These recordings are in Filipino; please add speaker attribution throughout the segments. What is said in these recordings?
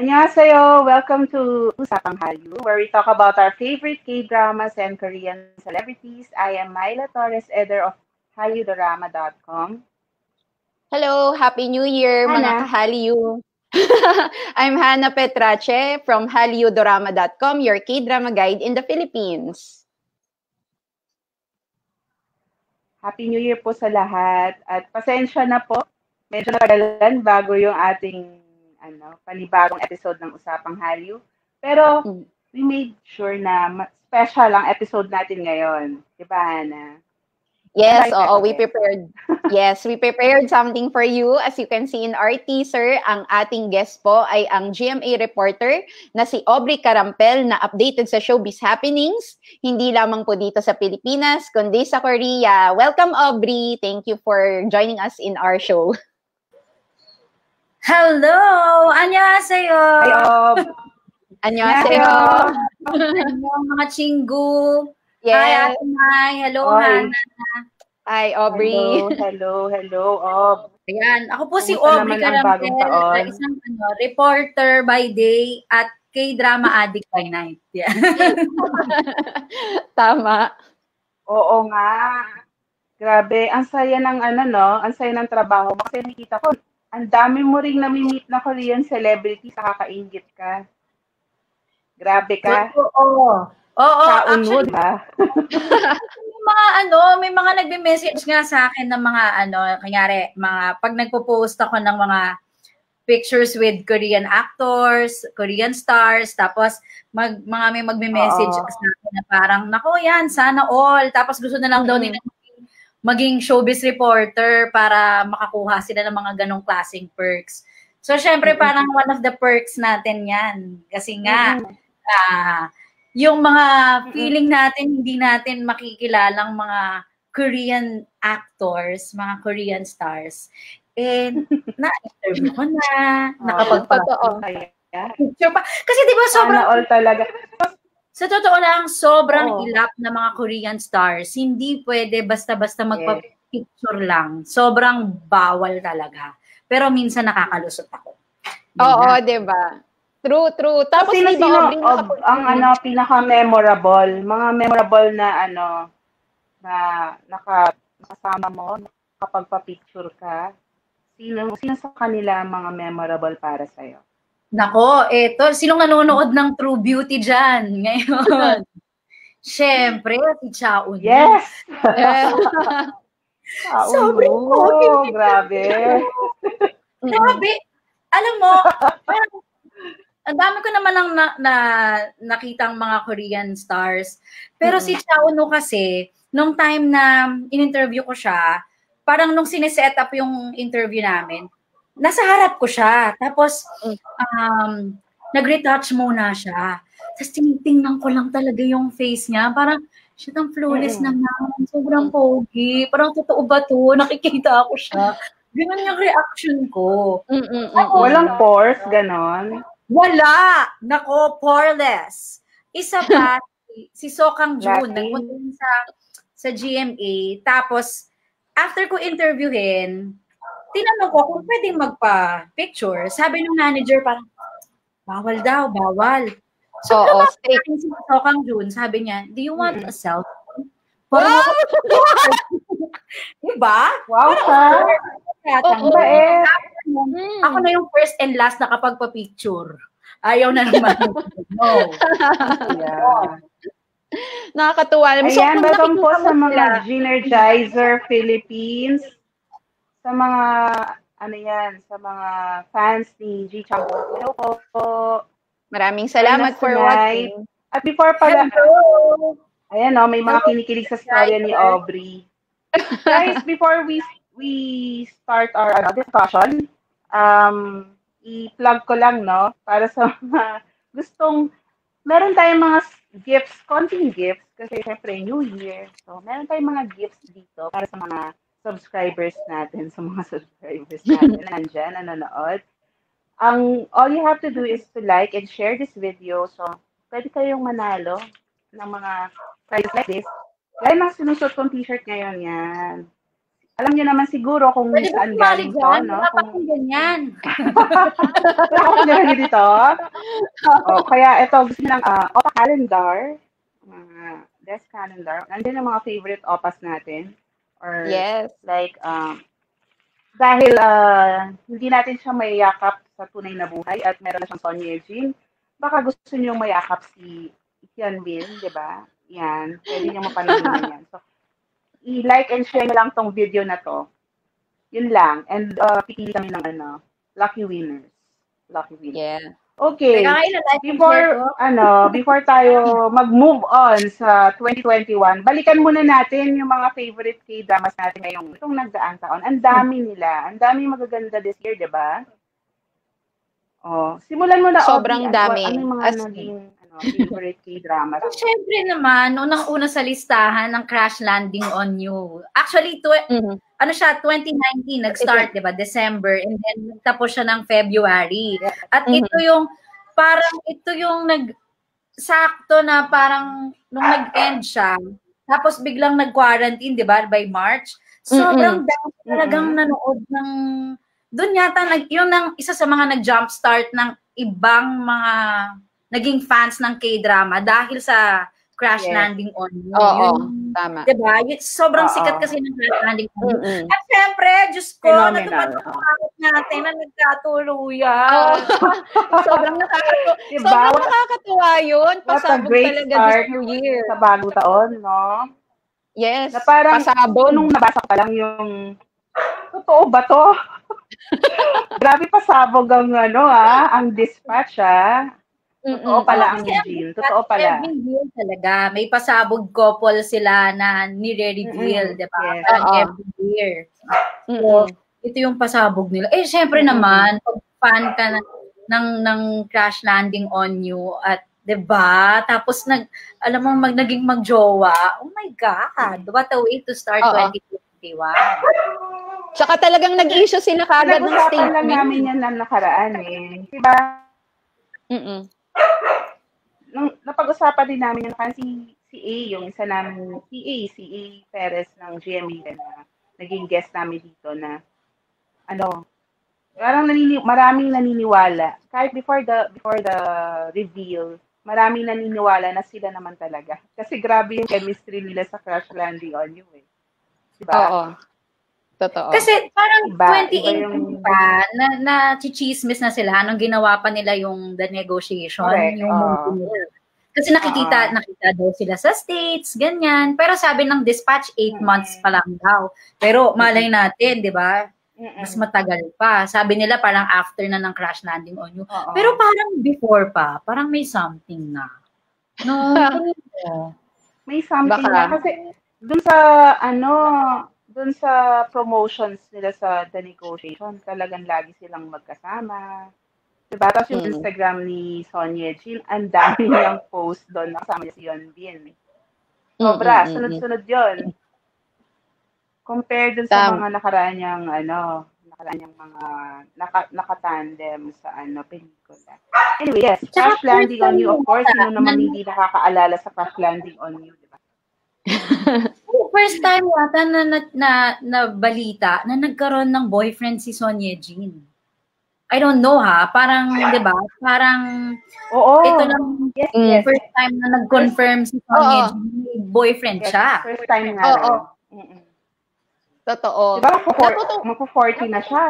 Speaker 1: Annyeonghaseyo! Welcome to Usapang Hallyu, where we talk about our favorite K-dramas and Korean celebrities. I am Myla Torres, editor of HallyuDorama.com.
Speaker 2: Hello! Happy New Year, mga
Speaker 1: Hana.
Speaker 2: kahalyu! I'm Hannah Petrache from HallyuDorama.com, your K-drama guide in the Philippines.
Speaker 1: Happy New Year po sa lahat. At pasensya na po, medyo natagalan bago yung ating ano, panibagong episode ng Usapang Hallyu. Pero
Speaker 2: Mm.
Speaker 1: we made sure na special ang episode natin ngayon. Di ba, Hannah?
Speaker 2: Yes, oo, we prepared. yes, we prepared something for you. As you can see in our teaser, ang ating guest po ay ang GMA reporter na si Aubrey Carampel na updated sa showbiz happenings, hindi lamang po dito sa Pilipinas, kundi sa Korea. Welcome, Aubrey. Thank you for joining us in our show.
Speaker 3: Hello! Annyeonghaseyo!
Speaker 1: Hi.
Speaker 2: Annyeonghaseyo.
Speaker 3: Hello, mga chinggu! Hi,
Speaker 2: Yes.
Speaker 3: Ate Mai! Hello,
Speaker 1: Oy.
Speaker 3: Hannah!
Speaker 2: Hi, Aubrey.
Speaker 1: Hello, hello, hello, Ob.
Speaker 3: Ayan, ako po si
Speaker 1: Kumusta
Speaker 3: Aubrey na isang ano, reporter by day at K-drama addict by night. Yeah.
Speaker 2: Tama.
Speaker 1: Oo nga. Grabe, ang saya ng ano no, ang saya ng trabaho mo kasi nakita ko, ang dami mo ring nami-meet na Korean celebrities, nakakaingit ka. Grabe ka.
Speaker 3: Oo. Oo,
Speaker 1: Sa
Speaker 3: actually,
Speaker 1: unod, ha?
Speaker 3: may mga ano, may mga nagbe-message nga sa akin ng mga ano, kanyari, mga pag nagpo-post ako ng mga pictures with Korean actors, Korean stars, tapos mag, mga may magme-message
Speaker 1: Oo.
Speaker 3: sa akin na parang, nako yan, sana all. Tapos gusto na lang daw
Speaker 2: Mhm.
Speaker 3: nila maging, showbiz reporter para makakuha sila ng mga ganong klaseng perks. So, syempre, parang one of the perks natin yan. Kasi nga, ah, yung mga feeling natin, hindi natin makikilalang mga Korean actors, mga Korean stars. And na-interview ko na, nakapagpapicture
Speaker 2: Totoo.
Speaker 1: Kaya.
Speaker 3: Kasi di ba sobrang,
Speaker 1: sana all talaga.
Speaker 3: Sa totoo lang, sobrang
Speaker 1: Oo.
Speaker 3: ilap ng mga Korean stars. Hindi pwede basta-basta magpa-picture lang. Sobrang bawal talaga. Pero minsan nakakalusot ako. Yun
Speaker 2: Oo,
Speaker 3: na.
Speaker 2: 'di ba? True, true. Tapos
Speaker 1: Sino, sino, Ob,
Speaker 2: nakapag-
Speaker 1: ang ano, pinaka-memorable, mga memorable na ano, na naka, nakasama mo, nakapagpa-picture ka, sino, sino sa kanila ang mga memorable para sa'yo?
Speaker 3: Nako, eto, sinong nanonood ng True Beauty dyan ngayon? Siyempre, si Chao.
Speaker 1: Yes! Ah,
Speaker 3: Sobrang pogi.
Speaker 1: grabe.
Speaker 3: Grabe. Alam mo, parang, ang dami ko naman lang na, na, nakitang mga Korean stars. Pero si Chao No kasi, nung time na in-interview ko siya, parang nung sineset up yung interview namin, nasa harap ko siya. Tapos, um, nag-retouch muna siya. Tapos tinitingnan ko lang talaga yung face niya. Parang, shit, ang flawless
Speaker 1: Mm.
Speaker 3: naman. Sobrang pogi. Parang totoo ba to? Nakikita ako siya. Ganun yung reaction ko.
Speaker 2: mm, mm, mm,
Speaker 3: Ako,
Speaker 2: mm.
Speaker 1: Walang pores, ganon.
Speaker 3: Wala! Nako, poreless. Isa pa, si, Sokang Jun, nagpunta sa, sa GMA. Tapos, after ko interviewin, tinanong ko kung pwedeng magpa-picture. Sabi ng manager, parang, bawal daw, bawal. So,
Speaker 2: Oo,
Speaker 3: lumapit
Speaker 2: strict.
Speaker 3: natin si Sokang Jun, sabi niya, do you want a selfie? Parang, diba?
Speaker 1: Wow, ha?
Speaker 2: Oo.
Speaker 1: Bait.
Speaker 2: Mm.
Speaker 3: Ako na yung first and last nakapagpa-picture. Ayaw na naman. no.
Speaker 1: Yeah.
Speaker 2: Nakakatuwa. So,
Speaker 1: Ayan,
Speaker 2: kung
Speaker 1: welcome po sa mga Ginergizer Philippines. Sa mga, ano yan, sa mga fans ni G Chango. Hello po.
Speaker 2: Maraming salamat for watching.
Speaker 1: At before pala,
Speaker 3: Hello!
Speaker 1: ayan o, may mga kinikilig sa storya ni Aubrey. Guys, before we we start our ano, discussion, um, i-plug ko lang, no, para sa mga gustong, meron tayong mga gifts, konting gifts, kasi syempre New Year. So, meron tayong mga gifts dito para sa mga subscribers natin, sa mga subscribers natin na nandyan, na nanonood. Ang, all you have to do is to like and share this video. So, pwede kayong manalo ng mga prizes like this. Gaya ng sinusot kong t-shirt ngayon yan. alam niyo naman siguro kung
Speaker 3: Pwede
Speaker 1: saan galing to, no?
Speaker 3: Wala pa
Speaker 1: Kung,
Speaker 3: akong ganyan.
Speaker 1: ako nyo dito. oh, kaya ito, gusto nilang uh, OPA calendar, mga desk calendar. Nandiyan yung mga favorite OPAs natin. Or
Speaker 2: Yes.
Speaker 1: like, um, dahil uh, hindi natin siya mayakap sa tunay na buhay at meron na siyang Sonia Jean, baka gusto niyo mayakap si Hyun Bin, di ba? Yan, pwede niyo mapanood yan. So, i-like and share na lang tong video na to. Yun lang. And uh, pipili kami ng ano, lucky winners. Lucky winners.
Speaker 2: Yeah.
Speaker 1: Okay.
Speaker 3: Teka,
Speaker 1: Before, ano, before tayo mag-move on sa 2021, balikan muna natin yung mga favorite K-dramas natin ngayong itong nagdaang taon. Ang dami nila. Ang dami magaganda this year, di ba? Oh, simulan mo na.
Speaker 2: Sobrang
Speaker 1: Obi, ano-
Speaker 2: dami.
Speaker 1: Ano yung mga
Speaker 2: As-
Speaker 1: naging ano, favorite K-dramas?
Speaker 3: Siyempre naman, unang-una sa listahan ng Crash Landing on You. Actually, tw-
Speaker 2: Mhm.
Speaker 3: ano siya, 2019, nag-start, di ba? December, and then tapos siya ng February. At
Speaker 2: Mhm.
Speaker 3: ito yung, parang ito yung nag, sakto na parang nung nag-end siya, tapos biglang nag-quarantine, di ba, by March. Sobrang dami talagang nanood ng, doon yata, nag, yun ang isa sa mga nag-jumpstart ng ibang mga naging fans ng K-drama dahil sa Crash
Speaker 1: Yes.
Speaker 3: Landing on You.
Speaker 2: Oo,
Speaker 3: Yun,
Speaker 2: tama.
Speaker 3: Diba? Yun, sobrang
Speaker 1: Oo.
Speaker 3: sikat kasi ng Crash Landing on You.
Speaker 2: Mm-mm.
Speaker 3: At syempre, Diyos ko,
Speaker 1: Phenomenal.
Speaker 3: natumatulungan natin na nagkatuluyan.
Speaker 2: Oo. sobrang nakakatuwa.
Speaker 1: Diba?
Speaker 2: Sobrang nakakatuwa yun. Pasabog talaga
Speaker 1: start
Speaker 2: this new year.
Speaker 1: sa bagong taon, no?
Speaker 2: Yes.
Speaker 1: Na parang,
Speaker 2: Pasabog.
Speaker 1: nung nabasa pa lang yung, totoo ba to? Grabe pasabog ang ano ah, ang dispatch ah. Totoo pala ang Eugene. Totoo pala.
Speaker 3: Every year talaga. May pasabog couple sila na nire-reveal, di ba?
Speaker 1: Yes.
Speaker 3: Every year.
Speaker 2: Mm-mm.
Speaker 3: Ito yung pasabog nila. Eh, syempre
Speaker 1: Mm-mm.
Speaker 3: naman, pag fan ka na, ng, ng Crash Landing on You at 'di ba? Tapos nag alam mo mag naging magjowa. Oh my god. What a way to start
Speaker 2: Oo.
Speaker 3: 2021.
Speaker 2: Tsaka talagang nag-issue sila kagad ng
Speaker 1: Pinag-usapan lang
Speaker 2: statement.
Speaker 1: namin yan na nakaraan eh. Diba?
Speaker 2: Mm-mm.
Speaker 1: Nung, napag-usapan din namin yan kasi si A, yung isa namin, si A, si A Perez ng GMA na naging guest namin dito na ano, parang nanini, maraming naniniwala. Kahit before the before the reveal, maraming naniniwala na sila naman talaga. Kasi grabe yung chemistry nila sa Crash Landing on You eh. Diba?
Speaker 2: Oo. Totoo.
Speaker 3: Kasi parang
Speaker 1: Iba,
Speaker 3: 2018
Speaker 1: iba yung-
Speaker 3: pa, na, na chichismis na sila nung ginawa pa nila yung The Negotiation.
Speaker 1: Correct,
Speaker 3: Yung nila. Kasi nakikita,
Speaker 1: Oo.
Speaker 3: nakita daw sila sa States, ganyan. Pero sabi ng dispatch, 8
Speaker 1: Mm.
Speaker 3: months pa lang daw. Pero malay natin, di ba? Mas matagal pa. Sabi nila parang after na ng crash landing on you.
Speaker 1: Oo.
Speaker 3: Pero parang before pa, parang may something na. No.
Speaker 1: May something
Speaker 2: Baka.
Speaker 1: na. Kasi dun sa, ano, dun sa promotions nila sa The Negotiation, talagang lagi silang magkasama. Diba? Tapos yung
Speaker 2: Mm.
Speaker 1: Instagram ni Sonia Jean, ang dami niyang post doon. Nakasama niya si Yon Bin. Sobra.
Speaker 2: Mm-mm,
Speaker 1: Sunod-sunod yun. Compare dun sa mga nakaraan niyang, ano, nakaraan niyang mga naka, nakatandem sa ano pelikula. Anyway, yes, Crash Landing on You, of course, sino naman
Speaker 3: na-
Speaker 1: hindi nakakaalala sa Crash Landing on You, di ba?
Speaker 3: First time yata na, na, na, na balita na nagkaroon ng boyfriend si Sonia Jean. I don't know ha, parang, di ba, parang
Speaker 1: Oo.
Speaker 3: ito lang
Speaker 1: Yes, yes.
Speaker 3: first time na nag-confirm si Sonia. Jean boyfriend
Speaker 1: yes.
Speaker 3: siya.
Speaker 1: First time nga.
Speaker 2: Oo.
Speaker 1: rin.
Speaker 2: Totoo.
Speaker 1: Diba, magpo-
Speaker 2: Natutu-
Speaker 1: magpo-40 na siya.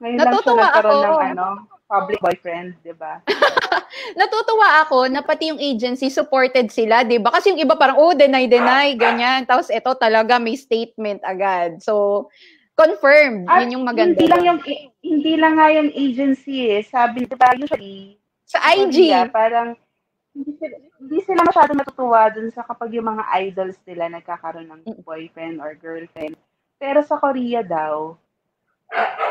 Speaker 1: Ngayon lang siya
Speaker 2: Natutuwa
Speaker 1: nagkaroon
Speaker 2: ako.
Speaker 1: ng ano, public boyfriend, di ba?
Speaker 2: Natutuwa ako na pati yung agency supported sila, 'di ba? Kasi yung iba parang oh deny deny ganyan. Tapos ito talaga may statement agad. So confirmed,
Speaker 1: At
Speaker 2: yun yung maganda.
Speaker 1: Hindi lang yung, hindi lang nga yung agency eh. Sabi, di ba, usually,
Speaker 2: sa IG.
Speaker 1: Korea, parang hindi sila, hindi sila masyado natutuwa dun sa kapag yung mga idols nila nagkakaroon ng boyfriend or girlfriend. Pero sa Korea daw,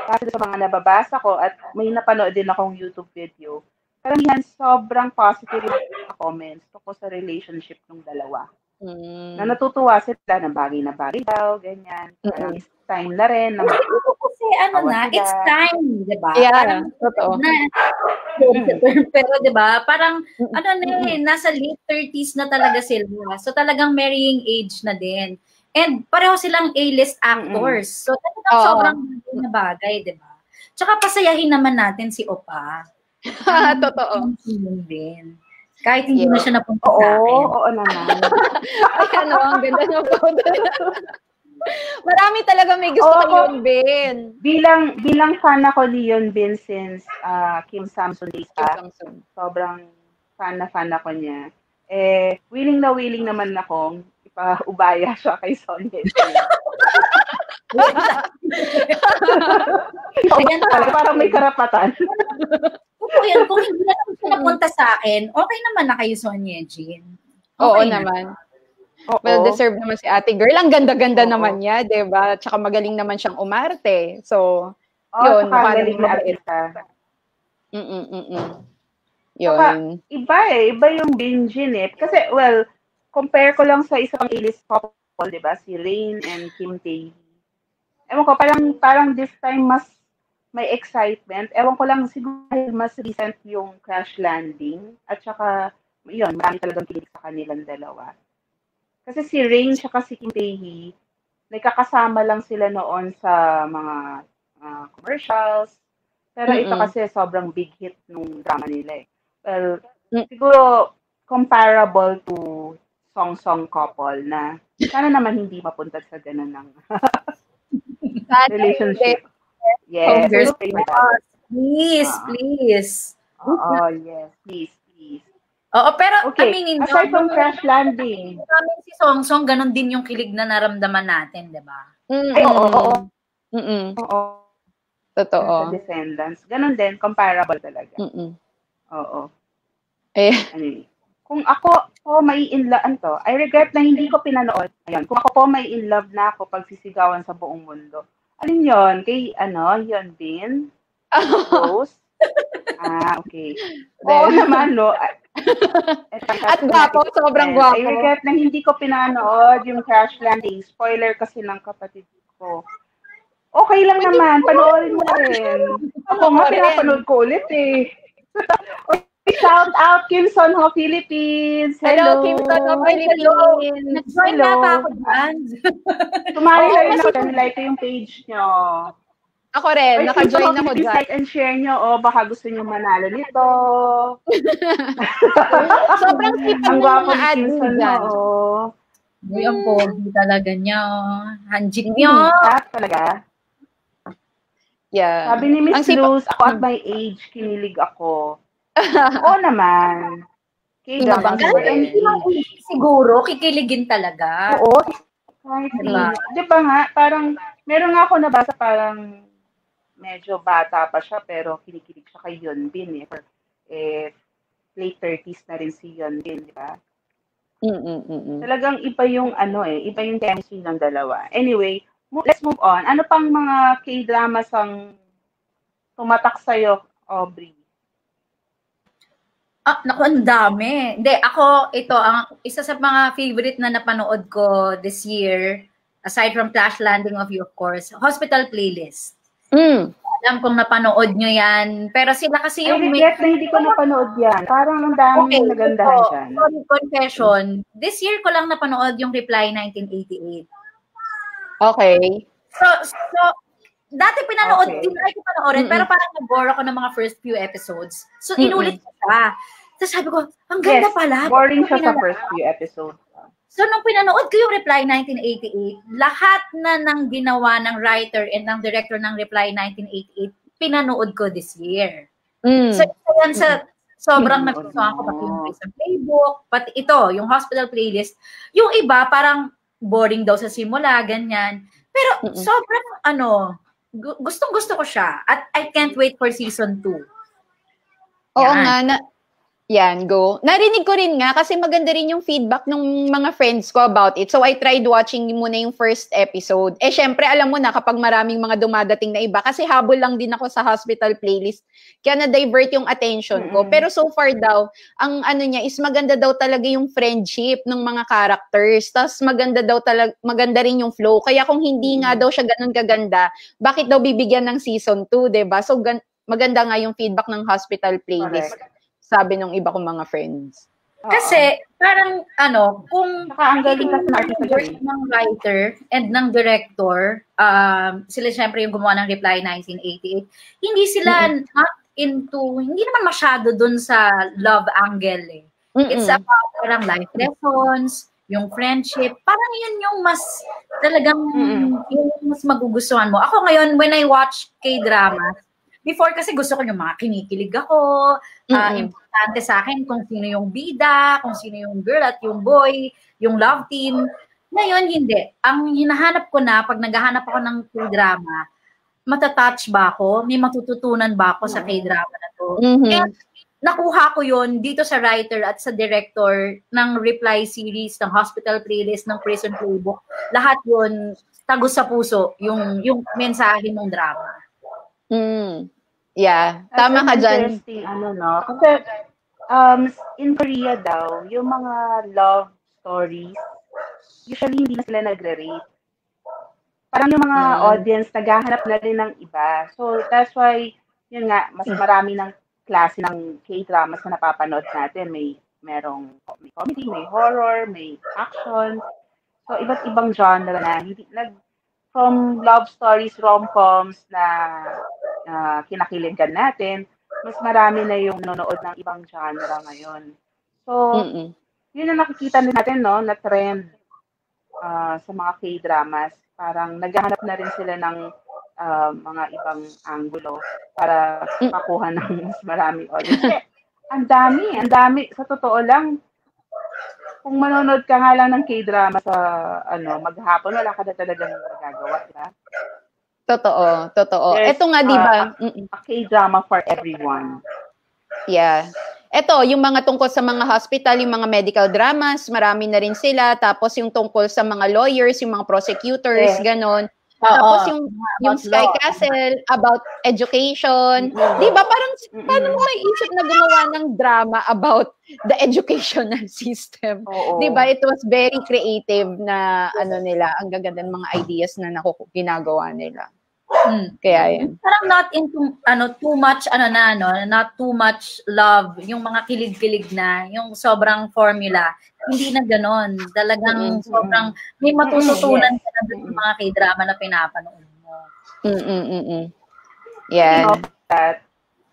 Speaker 1: kasi sa mga nababasa ko at may napanood din akong YouTube video, karamihan sobrang positive yung comments tungkol sa relationship ng dalawa.
Speaker 2: Mm.
Speaker 1: Na natutuwa sila na bagay na bagay daw, ganyan. Parang
Speaker 2: Mm-mm.
Speaker 1: it's time na rin na
Speaker 3: kasi ano na,
Speaker 1: sila.
Speaker 3: it's time, di ba?
Speaker 2: Yeah,
Speaker 3: Parang
Speaker 2: totoo.
Speaker 3: na, pero di ba, parang ano na eh, nasa late 30s na talaga sila. So talagang marrying age na din. And pareho silang A-list actors. So, talagang
Speaker 2: Oo.
Speaker 3: sobrang bagay na bagay, di ba? Tsaka pasayahin naman natin si Opa.
Speaker 2: Totoo.
Speaker 3: Yun din. Kahit hindi na
Speaker 2: Yeah.
Speaker 3: siya napunta
Speaker 1: Oo,
Speaker 3: sa akin.
Speaker 1: oo naman.
Speaker 2: Ay, ano, ang ganda ng quote. Marami talaga may gusto
Speaker 1: Oo.
Speaker 2: kay Yun Ben.
Speaker 1: bilang bilang fan ako ni Yun Bin since ah, Kim Samson pa. Sobrang fan na fan ako niya. Eh, willing na willing naman akong ipaubaya siya kay Sonia.
Speaker 3: Ayan,
Speaker 1: Talaga, parang may karapatan.
Speaker 3: Kung yun, kung hindi na siya napunta sa akin, okay naman na kayo, Sonia Jean.
Speaker 2: Oo
Speaker 3: Okay na.
Speaker 2: naman.
Speaker 1: Oo.
Speaker 2: Well deserved naman si ate girl. Ang ganda-ganda
Speaker 1: Oo.
Speaker 2: naman niya, 'di ba? Tsaka magaling naman siyang umarte. So,
Speaker 1: Oo,
Speaker 2: Yun,
Speaker 1: saka
Speaker 2: mukha
Speaker 1: galing
Speaker 2: namang
Speaker 1: na artista.
Speaker 2: mm mm Yun.
Speaker 1: Iba eh, iba yung Binjin eh. Kasi, well, compare ko lang sa isang A-list couple, di ba? Si Rain and Kim Tae. Ewan ko, parang, parang this time mas may excitement. Ewan ko lang, siguro mas recent yung crash landing. At saka, yun, marami talagang kilig sa kanilang dalawa. Kasi si Rain at si Kim Tae nagkakasama lang sila noon sa mga ah, commercials. Pero ito
Speaker 2: Mm-mm.
Speaker 1: kasi sobrang big hit nung drama nila eh. Well,
Speaker 2: Mm.
Speaker 1: siguro comparable to Song Song couple na sana naman hindi mapunta sa ganun ng relationship. Yes.
Speaker 3: Please,
Speaker 1: Ah.
Speaker 3: please.
Speaker 1: Oo, yes. Please, please.
Speaker 3: Oo, pero
Speaker 1: Okay,
Speaker 3: aminin nyo,
Speaker 1: aside from crash landing.
Speaker 3: namin si Song Song, ganun din yung kilig na naramdaman natin, di ba?
Speaker 2: Mm-mm.
Speaker 1: Ay, oo, oo.
Speaker 2: Mm-mm.
Speaker 1: Oo.
Speaker 2: Totoo.
Speaker 1: Sa Descendants. Ganun din, comparable talaga.
Speaker 2: Mm-mm.
Speaker 1: Oo.
Speaker 2: Eh,
Speaker 1: Anyway, kung ako po may in love, to, I regret na hindi ko pinanood. Ayun, kung ako po may in love na ako pagsisigawan sa buong mundo. Alin yon Kay, ano, yon din? Rose? ah, okay. Oo naman, no.
Speaker 2: At gwapo, sobrang gwapo.
Speaker 1: I regret na hindi ko pinanood yung Crash Landing. Spoiler kasi ng kapatid ko. Okay lang naman, panoorin mo rin. Ako nga, pinapanood ko ulit eh. Shout out Kim Son Ho Philippines.
Speaker 2: Hello,
Speaker 1: Hello,
Speaker 2: Kim
Speaker 3: hello.
Speaker 2: Philippines.
Speaker 3: Nag-join
Speaker 1: Hello.
Speaker 3: na pa ako dyan.
Speaker 1: Tumari
Speaker 2: Oo,
Speaker 1: na ako. Like yung page nyo.
Speaker 2: Ako rin, naka-join
Speaker 1: Ho
Speaker 2: ako dyan.
Speaker 1: like and share nyo. O baka gusto nyo manalo nito.
Speaker 2: Sobrang sipag ng mga dyan.
Speaker 1: Ho. oh.
Speaker 3: Uy, ang pogi talaga niya. oh. Hanjin niyo.
Speaker 1: Ah, talaga.
Speaker 2: Yeah.
Speaker 1: Sabi ni Miss Luz, ako at my age, kinilig ako. Oo naman. Kay
Speaker 2: Sino
Speaker 1: drama
Speaker 2: bang
Speaker 1: for
Speaker 2: kinilig?
Speaker 1: any age.
Speaker 3: Siguro, kikiligin talaga.
Speaker 1: Oo. Kahit
Speaker 3: Diba?
Speaker 1: di ba nga, parang, meron nga ako nabasa parang medyo bata pa siya, pero kinikilig siya kay Yun Bin eh. eh late 30s na rin si Yun Bin, di ba?
Speaker 2: Mm-mm-mm.
Speaker 1: Talagang iba yung ano eh, iba yung chemistry ng dalawa. Anyway, let's move on. Ano pang mga K-dramas ang tumatak sa'yo, Aubrey?
Speaker 3: Ah, naku, ang dami. Hindi, ako, ito, ang isa sa mga favorite na napanood ko this year, aside from Flash Landing of You, of course, Hospital Playlist.
Speaker 2: Mm.
Speaker 3: Alam kong napanood nyo yan. Pero sila kasi
Speaker 1: I
Speaker 3: yung may...
Speaker 1: regret na hindi ko napanood yan. Parang ang daming nagandahan
Speaker 3: ito,
Speaker 1: dyan.
Speaker 3: sorry, confession. This year ko lang napanood yung Reply 1988.
Speaker 2: Okay.
Speaker 3: So, so dati pinanood,
Speaker 1: Okay.
Speaker 3: din ay ko panoorin,
Speaker 2: Mm-mm.
Speaker 3: pero parang nag-bore ako ng mga first few episodes. So, inulit ko siya. Tapos sabi ko, ang ganda
Speaker 1: Yes,
Speaker 3: pala.
Speaker 1: boring siya sa first few episodes.
Speaker 3: So, nung pinanood ko yung Reply 1988, lahat na ng ginawa ng writer and ng director ng Reply 1988, pinanood ko this year.
Speaker 2: Mm.
Speaker 3: So, yan sa sobrang
Speaker 1: Mm.
Speaker 3: nagustuhan ko pati yung isang playbook, pati ito, yung hospital playlist. Yung iba, parang boring daw sa simula, ganyan. Pero
Speaker 2: Mm-mm.
Speaker 3: sobrang, ano, gu- gustong-gusto ko siya. At I can't wait for season 2.
Speaker 2: Oo nga, na, yan, go. Narinig ko rin nga kasi maganda rin yung feedback ng mga friends ko about it. So I tried watching muna yung first episode. Eh syempre, alam mo na kapag maraming mga dumadating na iba, kasi habol lang din ako sa hospital playlist. Kaya na-divert yung attention ko.
Speaker 1: Mm-mm.
Speaker 2: Pero so far daw, ang ano niya is maganda daw talaga yung friendship ng mga characters. Tapos maganda daw talaga, maganda rin yung flow. Kaya kung hindi nga daw siya ganun kaganda, bakit daw bibigyan ng season 2, 'di ba? So gan- maganda nga yung feedback ng hospital playlist
Speaker 1: Correct.
Speaker 2: Sabi ng iba kong mga friends.
Speaker 3: Kasi, parang, ano, kung
Speaker 1: ang galing kasi ng
Speaker 3: work
Speaker 1: eh.
Speaker 3: ng writer and ng director, um, sila syempre yung gumawa ng Reply 1988, hindi sila not into, hindi naman masyado dun sa love angle eh. It's
Speaker 2: Mm-mm.
Speaker 3: about parang life lessons, yung friendship. Parang yun yung mas talagang
Speaker 1: Mm-mm.
Speaker 3: yung mas magugustuhan mo. Ako ngayon, when I watch K-drama, before kasi gusto ko yung mga kinikilig ako, ah,
Speaker 2: Mm-mm.
Speaker 3: importante sa akin kung sino yung bida, kung sino yung girl at yung boy, yung love team. Ngayon, hindi. Ang hinahanap ko na, pag naghahanap ako ng K-drama, matatouch ba ako? May matututunan ba ako sa K-drama na to?
Speaker 2: Mhm.
Speaker 3: Kaya nakuha ko yon dito sa writer at sa director ng Reply series, ng Hospital Playlist, ng Prison Playbook. Lahat yon tagos sa puso yung yung mensahe ng drama.
Speaker 2: Mm. Yeah, tama ka dyan.
Speaker 1: Interesting, ano, no? Kasi, um, in Korea daw, yung mga love stories, usually hindi na sila nagre-rate. Parang yung mga
Speaker 2: Mm.
Speaker 1: audience, naghahanap na rin ng iba. So, that's why, yun nga, mas marami ng klase ng K-dramas na napapanood natin. May, merong, may comedy, may horror, may action. So, iba't ibang genre na, hindi, nag, from love stories, rom-coms na na kinakiligan natin, mas marami na yung nanonood ng ibang genre ngayon. So,
Speaker 2: Mm-mm.
Speaker 1: yun ang nakikita din natin, no, na trend ah, sa mga K-dramas. Parang naghahanap na rin sila ng ah, mga ibang angulo para
Speaker 2: Mm.
Speaker 1: makuha ng mas marami audience. Ang dami, ang dami. Sa totoo lang, kung manonood ka nga lang ng K-drama sa ano maghapon, wala ka na talagang magagawa, di ba?
Speaker 2: Totoo, totoo.
Speaker 1: There's,
Speaker 2: Ito nga, di ba?
Speaker 1: A K-drama for everyone.
Speaker 2: Yeah. Ito, yung mga tungkol sa mga hospital, yung mga medical dramas, marami na rin sila. Tapos yung tungkol sa mga lawyers, yung mga prosecutors,
Speaker 1: Yes.
Speaker 2: ganon. Tapos yung yung Sky
Speaker 3: law.
Speaker 2: Castle about education.
Speaker 1: Mm-mm.
Speaker 2: 'Di ba? Parang paano mo maiisip na gumawa ng drama about the educational system? 'Di ba? It was very creative na ano nila, ang gaganda ng mga ideas na naku ginagawa nila.
Speaker 3: Mm.
Speaker 2: Kaya yun.
Speaker 3: Parang not into ano too much ano na no, not too much love, yung mga kilig-kilig na, yung sobrang formula. Hindi na ganon. Talagang
Speaker 2: Mm-mm.
Speaker 3: sobrang may matututunan
Speaker 1: Yes.
Speaker 3: ka na sa mga K-drama na pinapanood mo.
Speaker 2: Mm mm mm, mm. Yan.
Speaker 1: of that,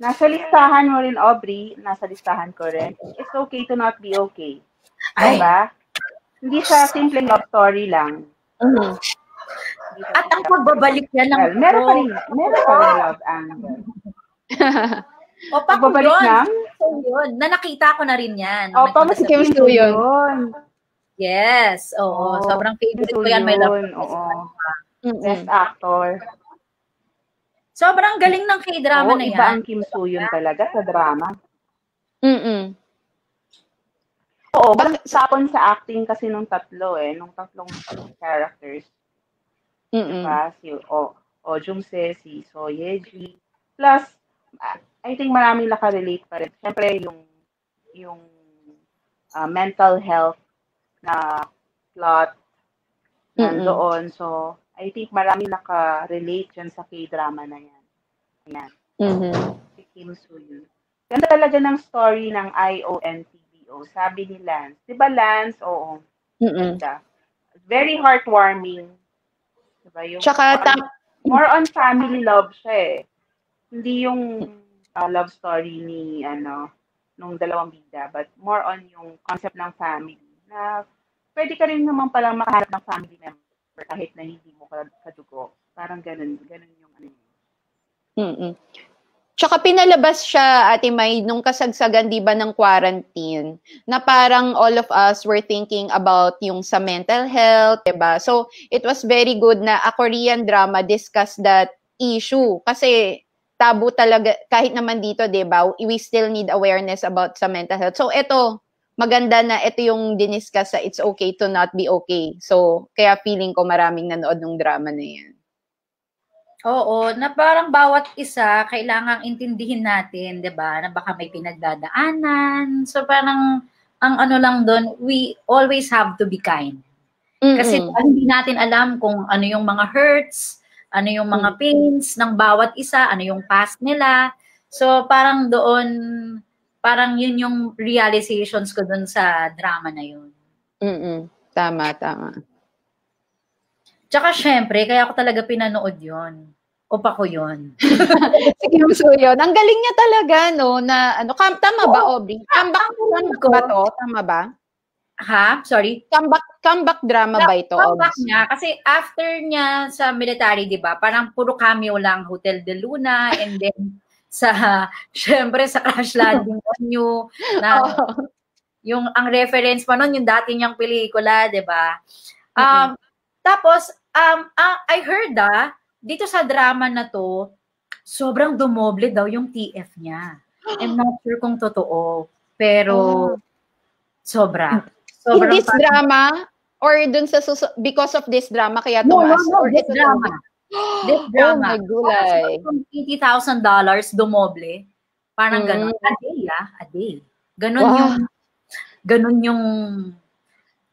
Speaker 1: nasa listahan mo rin, Aubrey, nasa listahan ko rin, it's okay to not be okay.
Speaker 3: Ay.
Speaker 1: Diba? Hindi siya simpleng love story lang.
Speaker 2: Mhm.
Speaker 3: At ang pagbabalik yan ng
Speaker 1: Well, meron pa rin, meron pa rin love angle.
Speaker 3: O pa
Speaker 1: Pagbabalik
Speaker 3: yun.
Speaker 1: ng,
Speaker 3: So, yun. Na nakita ko na rin yan.
Speaker 1: o, pa
Speaker 3: sa-
Speaker 2: Kim Soo yun.
Speaker 1: yun.
Speaker 3: Yes.
Speaker 1: Oo.
Speaker 3: Oo. Sobrang favorite ko yan. May love
Speaker 1: oo. Best actor.
Speaker 3: Sobrang galing ng K-drama
Speaker 1: Oo,
Speaker 3: na
Speaker 1: iba
Speaker 3: yan.
Speaker 1: ang Kim Soo yun talaga sa drama.
Speaker 2: Mm, mm.
Speaker 1: Oo, bak- sapon sa acting kasi nung tatlo eh, nung tatlong characters.
Speaker 2: Mm, mm.
Speaker 1: Diba? Si o, o Jungse, si So Yeji. Plus, I think maraming nakarelate pa rin. Siyempre, yung, yung ah, mental health na plot
Speaker 2: Mm-mm.
Speaker 1: nandoon. So, I think maraming nakarelate dyan sa K-drama na yan. Yan.
Speaker 2: Mhm.
Speaker 1: Si Kim Soo Hyun. Ganda talaga ng story ng IONTBO. Sabi ni Lance. Di ba Lance? Oo.
Speaker 2: Mm, mm.
Speaker 1: Ganda. Very heartwarming. Diba? Yung,
Speaker 2: Tsaka
Speaker 1: more,
Speaker 2: tam
Speaker 1: on, more on family love siya eh. Hindi yung uh, love story ni ano nung dalawang bida, but more on yung concept ng family na pwede ka rin naman palang makahanap ng family member kahit na hindi mo ka- kadugo. Parang ganun, ganun yung ano yun.
Speaker 2: Mm-mm. Tsaka pinalabas siya, Ate May, nung kasagsagan, di ba, ng quarantine, na parang all of us were thinking about yung sa mental health, di ba? So, it was very good na a Korean drama discuss that issue. Kasi, tabu talaga, kahit naman dito, di ba, we still need awareness about sa mental health. So, ito, maganda na ito yung diniscuss sa it's okay to not be okay. So, kaya feeling ko maraming nanood ng drama na yan.
Speaker 3: Oo, na parang bawat isa kailangang intindihin natin, 'di ba? Na baka may pinagdadaanan. So parang ang ano lang doon, we always have to be kind. Kasi
Speaker 2: Mm-mm.
Speaker 3: hindi natin alam kung ano yung mga hurts, ano yung mga pains ng bawat isa, ano yung past nila. So parang doon parang yun yung realizations ko dun sa drama na yun.
Speaker 2: Mm Tama, tama.
Speaker 3: Tsaka syempre, kaya ako talaga pinanood yon Opa ko yun.
Speaker 2: si Kim So yun. Ang galing niya talaga, no, na, ano, kam, tama ba, Aubrey? Comeback
Speaker 3: ko.
Speaker 2: ba to? Tama ba?
Speaker 3: Ha? Sorry?
Speaker 2: Comeback, comeback drama ba ito,
Speaker 3: Comeback niya. Kasi after niya sa military, di ba, parang puro cameo lang, Hotel de Luna, and then sa, syempre, sa Crash Landing on You, na, oh. yung, ang reference pa nun, yung dati niyang pelikula, di ba? Um, mm-hmm. Tapos, um, uh, I heard ah, dito sa drama na to, sobrang dumoble daw yung TF niya. I'm not sure kung totoo. Pero, oh. sobra.
Speaker 2: Sobrang In this parang, drama? Or dun sa, suso- because of this drama kaya tumaas?
Speaker 3: No, no, no,
Speaker 2: or
Speaker 3: this drama. this drama.
Speaker 2: Oh my gulay.
Speaker 3: $80,000 dumoble. Parang mm. ganun. A day, ah. A day. Ganun wow. yung, ganun yung,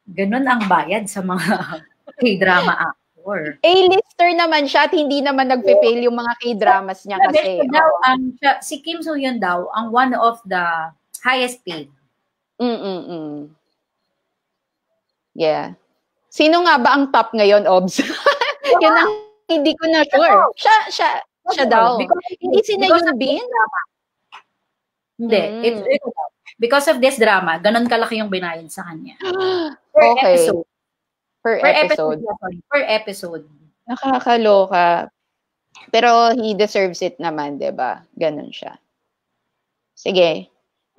Speaker 3: ganun ang bayad sa mga K-drama actor.
Speaker 2: A-lister naman siya at hindi naman nagpe-fail yung mga K-dramas niya kasi.
Speaker 3: Daw, ang, siya, si Kim So Hyun daw, ang one of the highest paid.
Speaker 2: Mm-mm-mm. Yeah. Sino nga ba ang top ngayon, Obs? Yun ang hindi ko na sure. Siya, siya, siya daw. Because, hindi si Nayon Bin?
Speaker 3: Hindi. Mm. It's, because of this drama, ganun kalaki yung binayad sa kanya. Per okay. episode.
Speaker 2: Per, per episode.
Speaker 3: episode. Per episode.
Speaker 2: Nakakaloka. Pero he deserves it naman, 'di ba? Ganun siya. Sige.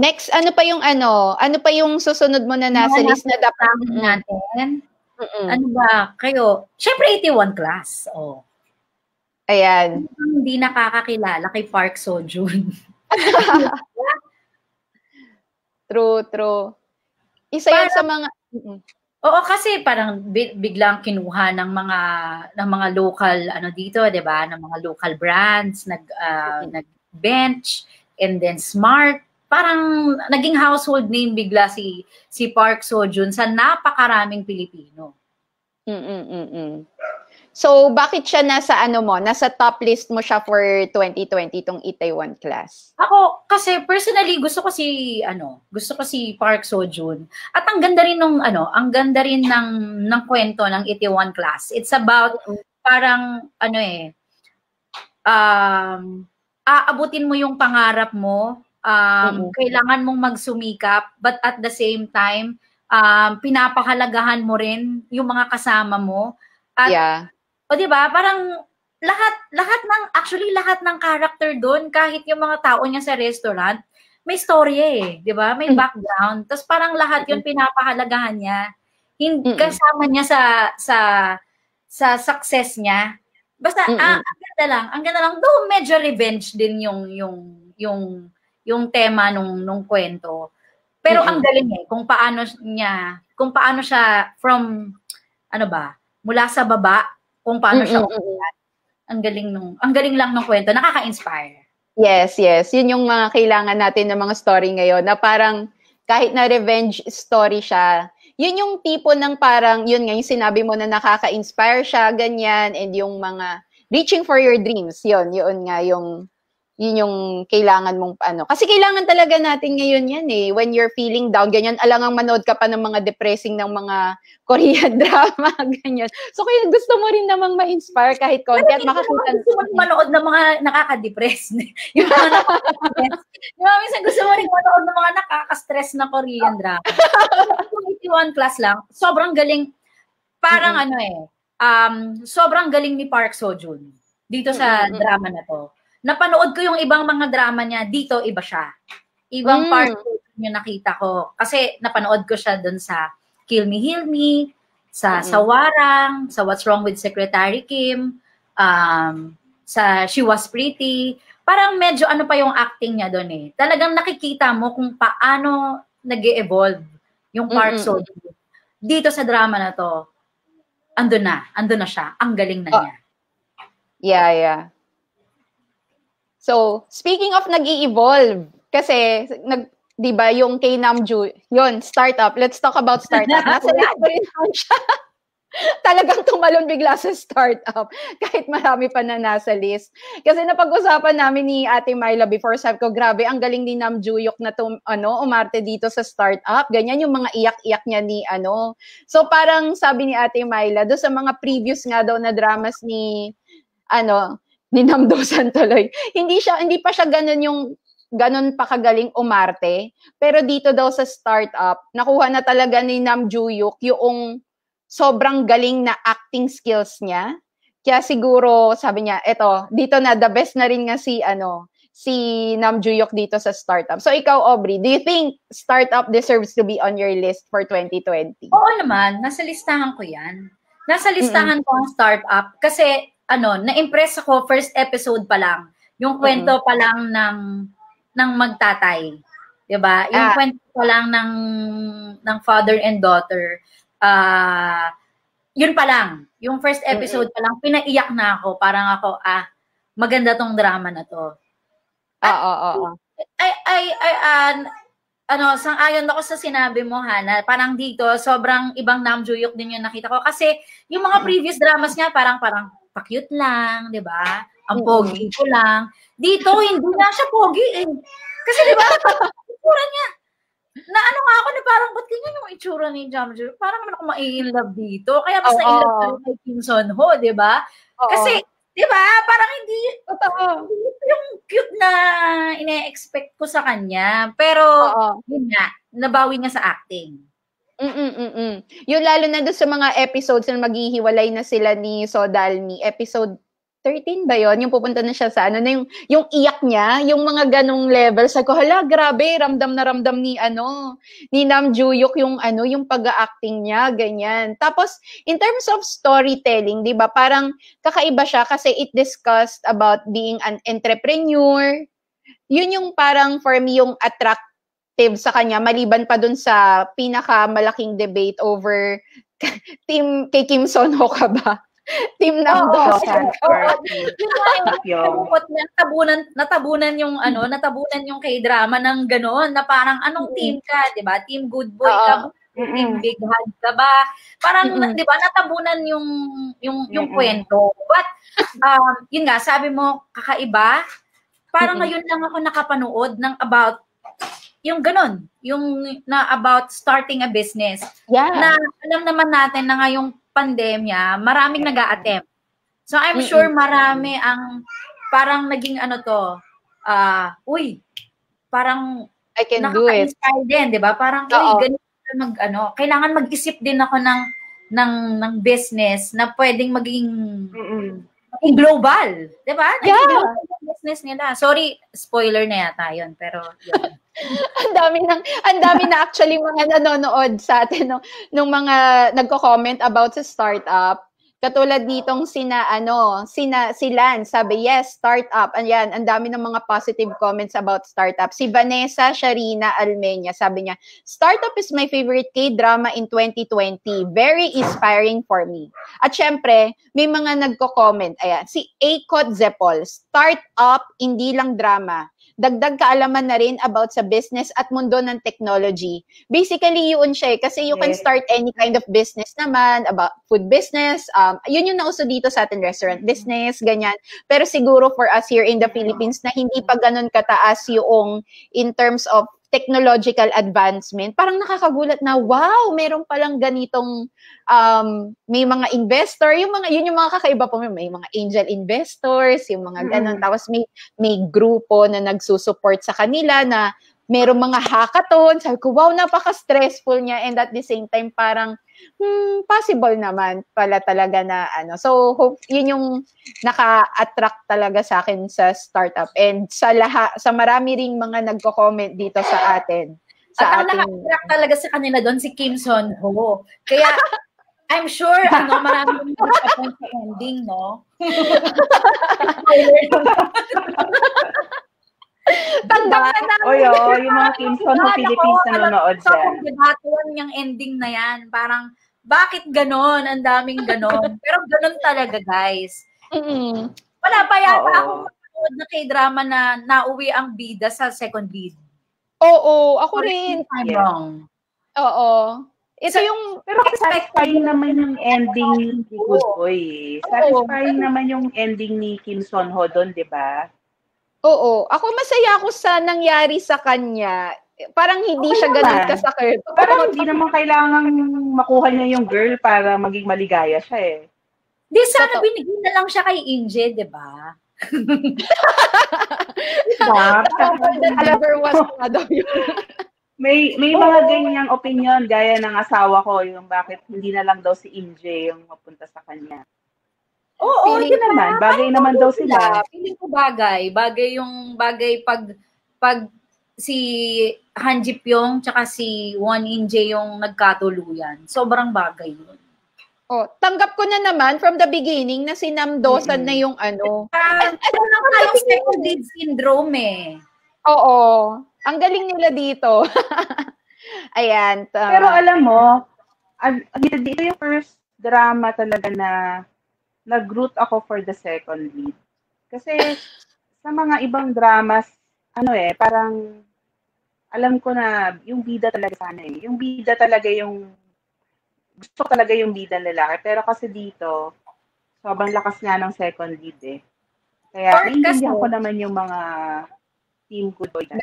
Speaker 2: Next, ano pa yung ano? Ano pa yung susunod mo na nasa ano list na dapat
Speaker 3: natin? Mm-mm. Ano ba? Kayo, syempre 81 class. Oh.
Speaker 2: Ayan.
Speaker 3: Hindi nakakakilala kay Park Seo-joon.
Speaker 2: true, true. Isa Para, yan sa mga...
Speaker 3: Oo, kasi parang biglang kinuha ng mga ng mga local ano dito, 'di ba? Ng mga local brands, nag uh, nag-bench and then Smart. Parang naging household name bigla si si Park Seo-joon sa napakaraming Pilipino.
Speaker 2: Mm. Mm. So, bakit siya nasa ano mo, nasa top list mo siya for 2020 tong Itaewon class?
Speaker 3: Ako, kasi personally, gusto ko si, ano, gusto ko si Park Seo-joon. At ang ganda rin nung, ano, ang ganda rin ng, ng kwento ng Itaewon class. It's about, parang, ano eh, um, aabutin mo yung pangarap mo, um, mm-hmm. kailangan mong magsumikap, but at the same time, um, pinapahalagahan mo rin yung mga kasama mo. At
Speaker 2: yeah
Speaker 3: o di ba? Parang lahat lahat ng actually lahat ng character doon kahit yung mga tao niya sa restaurant may story eh, 'di ba? May mm. background. Tapos parang lahat 'yung pinapahalagahan niya. Hindi kasama niya sa sa sa success niya. Basta ah, ang ganda lang, ang ganda lang though medyo revenge din yung yung yung yung tema nung nung kwento. Pero Mm-mm. ang galing eh kung paano niya, kung paano siya from ano ba, mula sa baba kung paano siya umulat. Ang galing nung, ang galing lang ng kwento, nakaka-inspire.
Speaker 2: Yes, yes. Yun yung mga kailangan natin ng mga story ngayon na parang kahit na revenge story siya, yun yung tipo ng parang, yun nga, yung sinabi mo na nakaka-inspire siya, ganyan, and yung mga reaching for your dreams, yun, yun nga, yung yun yung kailangan mong ano. Kasi kailangan talaga natin ngayon yan eh. When you're feeling down, ganyan, alangang manood ka pa ng mga depressing ng mga Korean drama, ganyan. So kaya gusto mo rin namang ma-inspire kahit konti at makakita.
Speaker 3: Gusto mo manood ng mga nakaka-depress. yung mga nakaka-depress. yung mga minsan gusto mo rin manood ng mga nakaka-stress na Korean drama. 21 class lang, sobrang galing. Parang mm-hmm. ano eh, um, sobrang galing ni Park Seo-joon dito sa mm-hmm. drama na to napanood ko yung ibang mga drama niya, dito iba siya. Ibang mm. part yung nakita ko. Kasi napanood ko siya doon sa Kill Me, Heal Me, sa mm-hmm. Sawarang, sa What's Wrong with Secretary Kim, um, sa She Was Pretty. Parang medyo ano pa yung acting niya doon eh. Talagang nakikita mo kung paano nag evolve yung part mm-hmm. so dito sa drama na to. Ando na, ando na siya. Ang galing na oh. niya.
Speaker 2: Yeah, yeah. So, speaking of nag evolve kasi nag 'di ba yung kay Namju, yon startup. Let's talk about startup. Nasa rin siya. talagang tumalon bigla sa startup kahit marami pa na nasa list. Kasi napag-usapan namin ni Ate Myla before, sabi ko, grabe, ang galing ni Nam Juyok na tum, ano, umarte dito sa startup. Ganyan yung mga iyak-iyak niya ni ano. So parang sabi ni Ate Myla, do sa mga previous nga daw na dramas ni ano, ni Nam Dosan tuloy. Hindi siya hindi pa siya ganun yung ganun pa kagaling umarte. Pero dito daw sa startup, nakuha na talaga ni Nam Juyuk yung sobrang galing na acting skills niya. Kaya siguro, sabi niya, eto, dito na, the best na rin nga si, ano, si Nam Juyok dito sa startup. So ikaw, Aubrey, do you think startup deserves to be on your list for 2020?
Speaker 3: Oo naman, nasa listahan ko yan. Nasa listahan mm-hmm. ko ang startup kasi ano, na-impress ako first episode pa lang. Yung kwento mm-hmm. pa lang ng ng magtatay. 'Di ba? Yung ah. kwento pa lang ng ng father and daughter uh, yun pa lang, yung first episode pa lang, pinaiyak na ako. Parang ako, ah, maganda tong drama na to.
Speaker 2: Oo, oo, oo.
Speaker 3: Ay, ay, ay, uh, ano, sang-ayon ako sa sinabi mo, Hana. Parang dito, sobrang ibang Namjoyok din yung nakita ko. Kasi yung mga previous dramas nga, parang, parang, pa-cute lang, di ba? Ang pogi ko lang. Dito, hindi na siya pogi eh. Kasi di ba, itsura niya, na ano nga ako na parang, ba't ganyan yung itsura ni Jamju? Parang naman ako ma-in-love dito. Kaya mas oh, na-in-love oh. kay Kim Son Ho, di ba? Oh, Kasi, di ba, parang hindi, Totoo. yung cute na ine-expect ko sa kanya. Pero, oh, yun nga, nabawi niya sa acting.
Speaker 2: Mm-mm-mm. Yung lalo na doon sa mga episodes na maghihiwalay na sila ni Sodalmi, episode 13 ba yon Yung pupunta na siya sa ano, na yung, yung iyak niya, yung mga ganong level. Sa ko, hala, grabe, ramdam na ramdam ni ano, ni Nam Juyok yung ano, yung pag-acting niya, ganyan. Tapos, in terms of storytelling, di ba, parang kakaiba siya kasi it discussed about being an entrepreneur. Yun yung parang for me yung attractive sa kanya, maliban pa dun sa pinakamalaking debate over team kay Kim Son Ho ka ba? Team ng oh, Dosan.
Speaker 3: yung natabunan, natabunan yung ano, natabunan yung K-drama ng gano'n, na parang anong mm-hmm. team ka, 'di ba? Team Good Boy ka, mm-hmm. team Big Head ka ba? Parang mm-hmm. 'di ba, natabunan yung yung yung mm-hmm. kwento. But um, yun nga, sabi mo kakaiba. Parang mm-hmm. ngayon lang ako nakapanood ng about yung ganun, yung na about starting a business.
Speaker 2: Yeah.
Speaker 3: Na alam naman natin na ngayong pandemya, maraming nag attempt So I'm Mm-mm. sure marami ang parang naging ano to, uh, uy, parang
Speaker 2: I can do it.
Speaker 3: din, 'di ba? Parang uy, ganito mag ano, kailangan mag-isip din ako ng ng ng business na pwedeng maging Mm-mm. Maging global, 'di ba?
Speaker 2: Yeah. global
Speaker 3: business nila. Sorry, spoiler na yata 'yon, pero yun.
Speaker 2: ang dami ng ang dami na actually mga nanonood sa atin nung, nung mga nagko-comment about sa startup. Katulad nitong sina ano, sina si Lan, sabi yes, startup. Ayan, ang dami ng mga positive comments about startup. Si Vanessa Sharina Almeña, sabi niya, startup is my favorite K-drama in 2020. Very inspiring for me. At syempre, may mga nagko-comment. Ayan, si Akot Zepol, startup, hindi lang drama dagdag kaalaman na rin about sa business at mundo ng technology. Basically, yun siya eh, kasi you can start any kind of business naman, about food business, um, yun yung nauso dito sa atin, restaurant business, ganyan. Pero siguro for us here in the Philippines na hindi pa ganun kataas yung in terms of technological advancement, parang nakakagulat na, wow, meron palang ganitong, um, may mga investor, yung mga, yun yung mga kakaiba po, may mga angel investors, yung mga ganun. Mm. Tapos may, may grupo na nagsusupport sa kanila na merong mga hackathon. Sabi ko, wow, napaka-stressful niya. And at the same time, parang, hmm, possible naman pala talaga na ano. So, hope, yun yung naka-attract talaga sa akin sa startup. And sa laha, sa marami ring mga nagko-comment dito sa atin.
Speaker 3: Sa At ang ating... naka-attract talaga sa kanila doon si Kim Son Ho. Kaya, I'm sure, ano, maraming disappoint sa ending, no?
Speaker 2: Tanggap na namin.
Speaker 1: Oy, oh, yung mga Kingston sa Philippines na nanonood dyan.
Speaker 3: Debatuan yung ending na yan. Parang, bakit ganon? Ang daming ganon. Pero ganon talaga, guys.
Speaker 2: Mm-hmm.
Speaker 3: Wala pa yata Oo. akong manood na kay drama na nauwi ang bida sa second lead.
Speaker 2: Oo, ako rin.
Speaker 3: I'm wrong.
Speaker 2: Oo. Ito yung
Speaker 1: Pero satisfying naman yung ending ni Good Boy. Satisfying naman yung ending ni Kim Son Ho doon, di ba?
Speaker 2: Oo. Ako masaya ako sa nangyari sa kanya. Parang hindi
Speaker 1: Okay
Speaker 2: siya ganun
Speaker 1: naman.
Speaker 2: kasakit.
Speaker 1: Parang hindi naman kailangan makuha niya yung girl para maging maligaya siya eh.
Speaker 3: Di sana
Speaker 2: Totoo.
Speaker 3: binigyan na lang siya kay Inje, di ba?
Speaker 1: Diba?
Speaker 2: Never was.
Speaker 1: May may mga ganyang opinion gaya ng asawa ko yung bakit hindi na lang daw si MJ yung mapunta sa kanya.
Speaker 3: Oo,
Speaker 1: Feeling
Speaker 3: ba?
Speaker 1: naman, bagay naman daw sila.
Speaker 3: Feeling ko bagay. Bagay yung bagay pag pag si Han Ji Pyong tsaka si Won In Jae yung nagkatuluyan. Sobrang bagay yun.
Speaker 2: Oh, tanggap ko na naman from the beginning na si Nam Dosan
Speaker 1: Mm-mm.
Speaker 2: na yung ano.
Speaker 3: Ah, ano lang tayong second lead syndrome eh.
Speaker 2: Oo. Ang galing nila dito. Ayan. ta-
Speaker 1: Pero alam mo, dito, dito yung first drama talaga na nag-root ako for the second lead. Kasi sa mga ibang dramas, ano eh, parang alam ko na yung bida talaga sana eh. Yung bida talaga yung gusto ko talaga yung bida ng lalaki. Pero kasi dito, sobrang lakas nga ng second lead eh. Kaya
Speaker 3: Or
Speaker 1: naiintindihan
Speaker 3: kasi-
Speaker 1: ko naman yung mga team good boy na.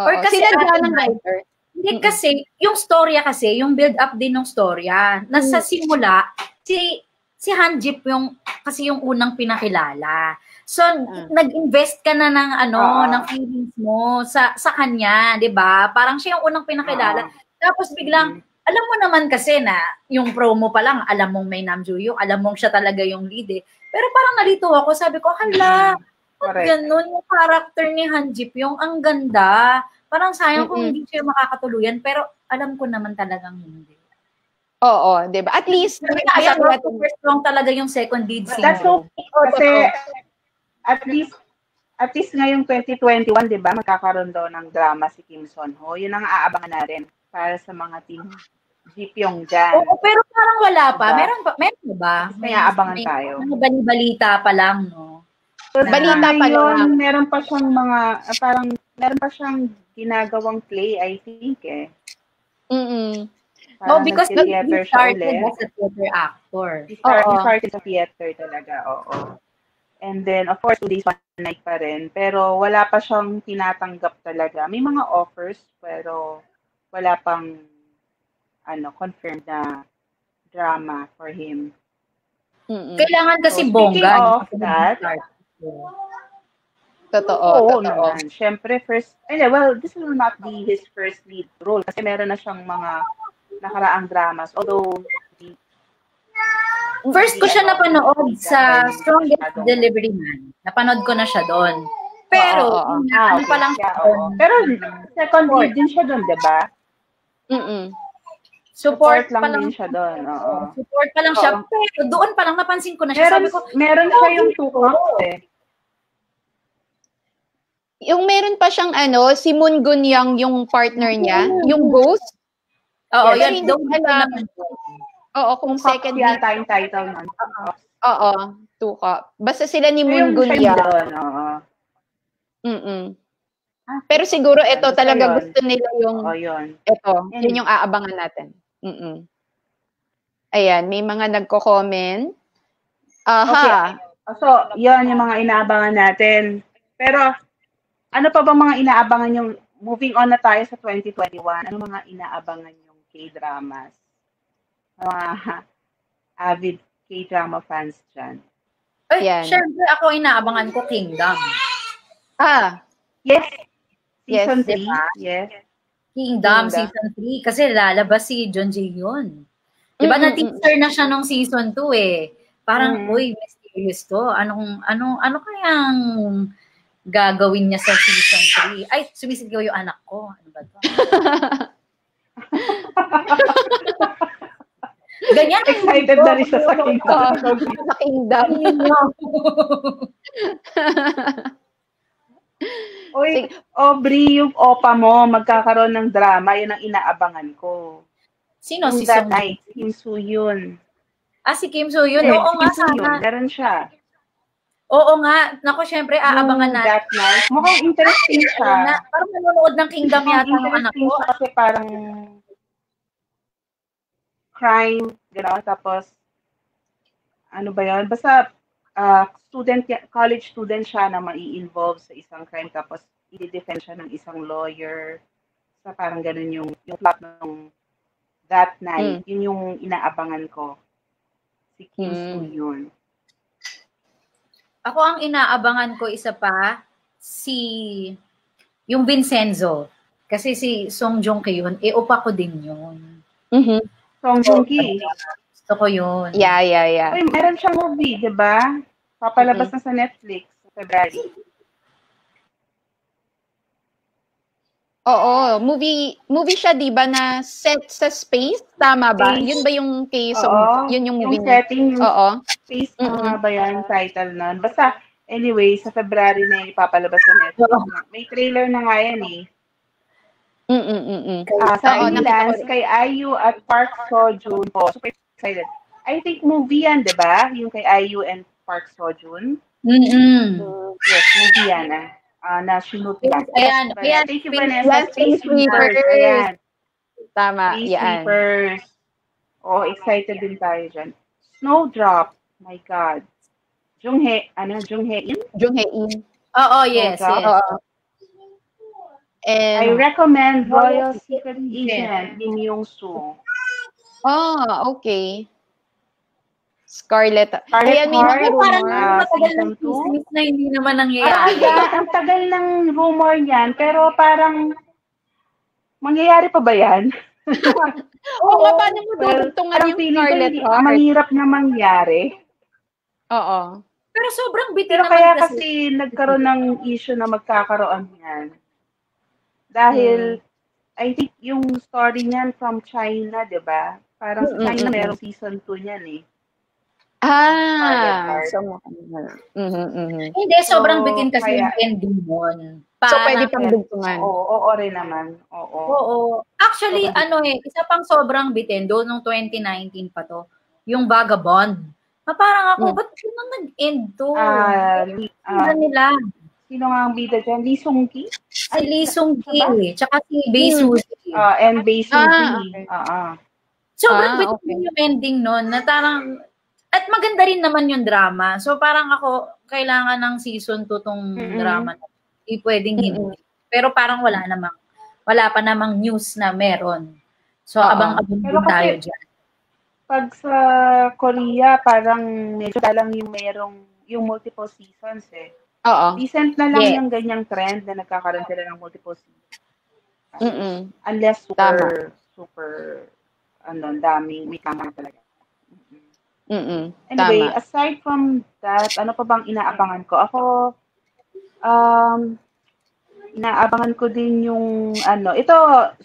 Speaker 2: Oo.
Speaker 3: or kasi
Speaker 2: Sila dyan ng writer.
Speaker 3: Hindi
Speaker 2: Mm-mm.
Speaker 3: kasi, yung storya kasi, yung build-up din ng storya, nasa simula, si si Han Jip yung, kasi yung unang pinakilala. So,
Speaker 2: Mm.
Speaker 3: nag-invest ka na ng ano,
Speaker 1: Oo.
Speaker 3: ng feelings mo sa sa kanya, 'di ba? Parang siya yung unang pinakilala.
Speaker 1: Oo.
Speaker 3: Tapos biglang, alam mo naman kasi na yung promo pa lang, alam mong may Namjoon, alam mong siya talaga yung lead eh. Pero parang nalito ako, sabi ko, hala,
Speaker 1: Correct.
Speaker 3: ganun yung character ni Han Jip yung ang ganda. Parang sayang kung hindi siya makakatuluyan, pero alam ko naman talagang hindi.
Speaker 2: Oo, 'di ba? At least
Speaker 3: Kaya super strong talaga yung second lead
Speaker 1: But that's okay kasi at least at least ngayong 2021, 'di ba, magkakaroon daw ng drama si Kim Son Ho. 'Yun ang aabangan natin para sa mga team Ji Pyong dyan.
Speaker 3: Oo, pero parang wala pa.
Speaker 1: Diba?
Speaker 3: Meron pa, meron ba?
Speaker 1: May aabangan tayo.
Speaker 3: Mga bali-balita pa lang, no?
Speaker 1: So,
Speaker 2: Balita pa
Speaker 1: ngayon,
Speaker 2: lang.
Speaker 1: meron pa siyang mga parang meron pa siyang ginagawang play, I think eh.
Speaker 2: Mm.
Speaker 3: No,
Speaker 1: Parang
Speaker 3: because he, he started as a theater actor.
Speaker 1: He start- he
Speaker 2: Oo.
Speaker 1: started sa theater talaga, oo. And then, of course, two days, one night pa rin. Pero wala pa siyang tinatanggap talaga. May mga offers, pero wala pang ano, confirmed na drama for him.
Speaker 2: Mm.
Speaker 3: Kailangan kasi
Speaker 1: So, speaking
Speaker 3: bongga.
Speaker 1: of that.
Speaker 2: Totoo,
Speaker 1: Oo
Speaker 2: totoo.
Speaker 1: naman. Siyempre, first, eh, well, this will not be his first lead role kasi meron na siyang mga nakaraang dramas. Although, di-
Speaker 3: First ko siya
Speaker 1: Hindi, ano,
Speaker 3: napanood
Speaker 1: hindi
Speaker 3: sa Strongest Delivery Man. Napanood ko na siya doon. Pero, yun nga,
Speaker 1: ah,
Speaker 3: ano
Speaker 1: okay
Speaker 3: pa lang
Speaker 1: siya,
Speaker 3: siya doon.
Speaker 1: Pero, second lead din siya doon, di ba?
Speaker 2: Mm.
Speaker 3: Support,
Speaker 1: lang
Speaker 3: pa lang
Speaker 1: din siya doon. Oo.
Speaker 3: Support pa lang siya.
Speaker 2: Oo.
Speaker 3: Pero doon pa lang napansin ko na siya.
Speaker 1: Meron,
Speaker 3: Sabi ko,
Speaker 1: meron siya yung two eh.
Speaker 2: Yung meron pa siyang ano, si Moon Gunyang yung partner niya, yung ghost.
Speaker 3: Oo,
Speaker 2: Yes,
Speaker 3: yun,
Speaker 2: ko alam. Oo, kung second
Speaker 1: yata yung title nun.
Speaker 2: Oo, two cup. Basta sila ni Moon
Speaker 1: doon, oo.
Speaker 2: Mm.
Speaker 1: Ah,
Speaker 2: Pero siguro ito
Speaker 1: Basta
Speaker 2: talaga
Speaker 1: yun.
Speaker 2: gusto nila yung
Speaker 1: Oo, yun.
Speaker 2: ito.
Speaker 1: Yan.
Speaker 2: Yun yung aabangan natin. Mm. Ayan, may mga nagko-comment. Aha.
Speaker 1: So, yun yung mga inaabangan natin. Pero, ano pa ba mga inaabangan yung, moving on na tayo sa 2021, ano mga inaabangan yung K-dramas? Mga avid K-drama fans dyan.
Speaker 3: Ay,
Speaker 2: Yan.
Speaker 3: syempre ako inaabangan ko Kingdom.
Speaker 2: Ah,
Speaker 1: Yes!
Speaker 2: Yes,
Speaker 1: Season 3,
Speaker 3: diba?
Speaker 1: yes.
Speaker 3: Kingdom,
Speaker 2: Kingdom.
Speaker 3: Season 3. Kasi lalabas si John Jae Hyun. Diba
Speaker 2: Mm, mm,
Speaker 3: na-teaser na siya nung Season 2 eh. Parang,
Speaker 1: Mm.
Speaker 3: uy, mysterious to. Anong, ano, ano kayang gagawin niya sa Season 3? Ay, sumisigaw yung anak ko. Ano ba to? Ganyan. ang
Speaker 1: Excited na rin siya sa Kingdom.
Speaker 2: sa kingdom.
Speaker 1: Uy, Aubrey, yung opa mo, magkakaroon ng drama, yun ang inaabangan ko.
Speaker 3: Sino?
Speaker 1: Yung
Speaker 3: Si Song?
Speaker 1: night, Kim Soo Yun.
Speaker 3: Ah, si Kim Soo Yun.
Speaker 1: Eh,
Speaker 3: Oo nga,
Speaker 1: Kim Soo Yun,
Speaker 3: sana.
Speaker 1: meron siya.
Speaker 3: Oo nga. Naku, syempre, aabangan
Speaker 1: Yung
Speaker 3: na.
Speaker 1: That night, mukhang interesting siya.
Speaker 3: Parang nanonood ng Kingdom yata ng anak
Speaker 1: interesting
Speaker 3: ko.
Speaker 1: siya kasi parang crime, gano'n. Tapos, ano ba yun? Basta, uh, student, college student siya na mai-involve sa isang crime. Tapos, i-defend siya ng isang lawyer. So, parang ganun yung, yung plot ng that night. Mm. Yun yung inaabangan ko. Si Kim mm. Soo yun.
Speaker 3: Ako ang inaabangan ko isa pa, si yung Vincenzo. Kasi si Song Joong Ki yun, e upa ko din yun.
Speaker 2: Mm-hmm.
Speaker 1: Song Joong Ki.
Speaker 3: Gusto ko yun.
Speaker 2: Yeah, yeah, yeah.
Speaker 1: Ay, meron siyang movie, di ba? Papalabas mm-hmm. na sa Netflix sa February.
Speaker 2: Oo, movie movie siya 'di ba na set sa space, tama ba? Space. Yun ba yung case
Speaker 1: Oo,
Speaker 2: yun yung movie?
Speaker 1: Yung setting, yung
Speaker 2: Oo.
Speaker 1: space mm-hmm. na ba yan title nun? Basta anyway, sa February na ipapalabas sa Netflix. May trailer na nga yan eh.
Speaker 2: Mm-mm-mm.
Speaker 1: Uh, sa Oo, Islands, kay IU at Park Seo-joon po. Super excited. I think movie yan, di ba? Yung kay IU and Park Seo-joon.
Speaker 3: Mm-mm.
Speaker 1: So, yes, movie yan ah uh, na sinut lang.
Speaker 3: Ayan, ayan.
Speaker 1: Thank you, Vanessa. Space. Ayan.
Speaker 2: Tama,
Speaker 1: Space
Speaker 2: yan.
Speaker 1: Sweepers. Oh, excited din tayo dyan. Snowdrop. My God. Junghe, ano, Junghe-in?
Speaker 2: Junghe-in.
Speaker 3: Oo, oh, yes, yes.
Speaker 2: Oo. And,
Speaker 1: I recommend Royal Secret Agent, Lim Yung-soo.
Speaker 2: Oh, okay. Scarlett.
Speaker 1: Scarlett
Speaker 2: Kaya may mga rumor.
Speaker 3: Parang uh, matagal ng chismis na hindi naman nangyayari.
Speaker 1: Ah, ang tagal ng rumor niyan, pero parang mangyayari pa ba yan?
Speaker 2: Oo, nga, paano mo dudugtungan yung Scarlett
Speaker 1: Heart? Ang mahirap na mangyari.
Speaker 2: Oo.
Speaker 3: Pero sobrang bitin
Speaker 1: Pero kaya kasi, kasi nagkaroon ng issue na magkakaroon yan. Dahil, hmm. I think yung story niyan from China, di ba? Parang sa China mm-hmm. merong season 2 niyan eh.
Speaker 2: Ah, so, mm-hmm, mm-hmm.
Speaker 3: Hindi, sobrang so, bitin kasi kaya, yung ending nun.
Speaker 2: so, pwede pang dugtungan.
Speaker 1: Oo, oo, rin naman. Oo.
Speaker 3: Oo. Actually, so, ano eh, isa pang sobrang bitin doon nung 2019 pa to, yung Vagabond. Na parang ako, hmm. ba't yun na nag-end to?
Speaker 1: Ah, uh,
Speaker 3: uh, nila?
Speaker 1: Sino nga ang bida dyan? Lee Sung Ki?
Speaker 3: Si Lee Sung Ki. Diba? Tsaka si Bae
Speaker 1: hmm. Suzy. Uh, and Bae Suzy. Ah, okay. uh-uh.
Speaker 3: Sobrang ah, okay. yung ending nun na parang at maganda rin naman yung drama. So parang ako, kailangan ng season 2 tong mm-hmm. drama. Hindi pwedeng hindi. Pero parang wala namang, wala pa namang news na meron. So Uh-oh. abang-abang din tayo dyan.
Speaker 1: Pag sa Korea, parang medyo lang yung merong, yung multiple seasons eh.
Speaker 2: Oo.
Speaker 1: Decent na lang yeah. yung ganyang trend na nagkakaroon sila ng multiple seasons.
Speaker 2: Mm-mm.
Speaker 1: Unless super, Tama. super, ano, daming, may kama talaga.
Speaker 2: Mm-mm.
Speaker 1: Anyway,
Speaker 2: Tama.
Speaker 1: aside from that, ano pa bang inaabangan ko? Ako, um, inaabangan ko din yung, ano, ito,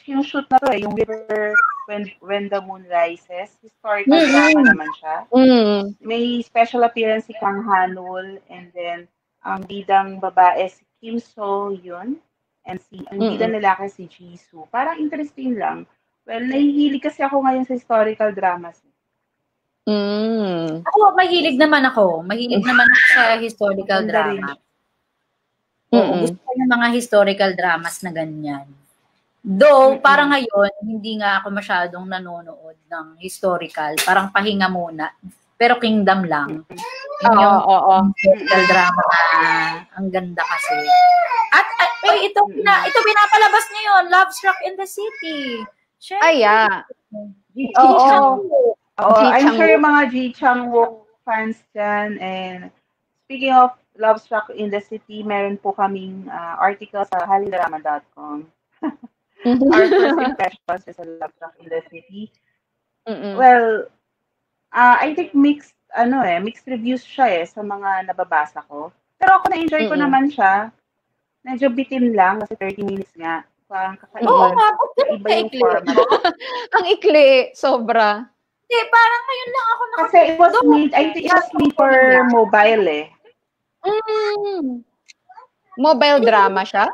Speaker 1: yung shoot na to eh, yung River When, When the Moon Rises. Historical mm-hmm. drama naman siya.
Speaker 2: Mm-hmm.
Speaker 1: May special appearance si Kang Hanul, and then, ang bidang babae si Kim So yun, and si, ang mm-hmm. bidang lalaki si Jisoo. Parang interesting lang. Well, nahihilig kasi ako ngayon sa historical dramas.
Speaker 2: Mm.
Speaker 3: Ako, mahilig naman ako. Mahilig naman ako sa historical drama. Oo, gusto ko yung mga historical dramas na ganyan. Though, mm-hmm. parang ngayon, hindi nga ako masyadong nanonood ng historical. Parang pahinga muna. Pero kingdom lang.
Speaker 2: Oo, oo, oo.
Speaker 3: Historical drama na ang ganda kasi. At, at eh, ito, na, ito pinapalabas ngayon, Love Struck in the City.
Speaker 2: Siyempre. Ay, yeah.
Speaker 1: Oo. Oh, I'm sure yung mga G Chang Wook fans dyan. And speaking of Love Struck in the City, meron po kaming uh, article sa halidrama.com. Our first impressions is Love Struck in the City.
Speaker 2: Mm-mm.
Speaker 1: Well, uh, I think mixed ano eh, mixed reviews siya eh sa mga nababasa ko. Pero ako na-enjoy ko Mm-mm. naman siya. Medyo bitin lang kasi 30 minutes nga. Parang kakaiba.
Speaker 3: Oo nga,
Speaker 1: iba yung format.
Speaker 2: Ang ikli, sobra.
Speaker 3: Hindi, parang ngayon lang ako
Speaker 1: nakapag- Kasi it was made, I think it was made for mobile eh.
Speaker 2: Mm. Mobile drama siya?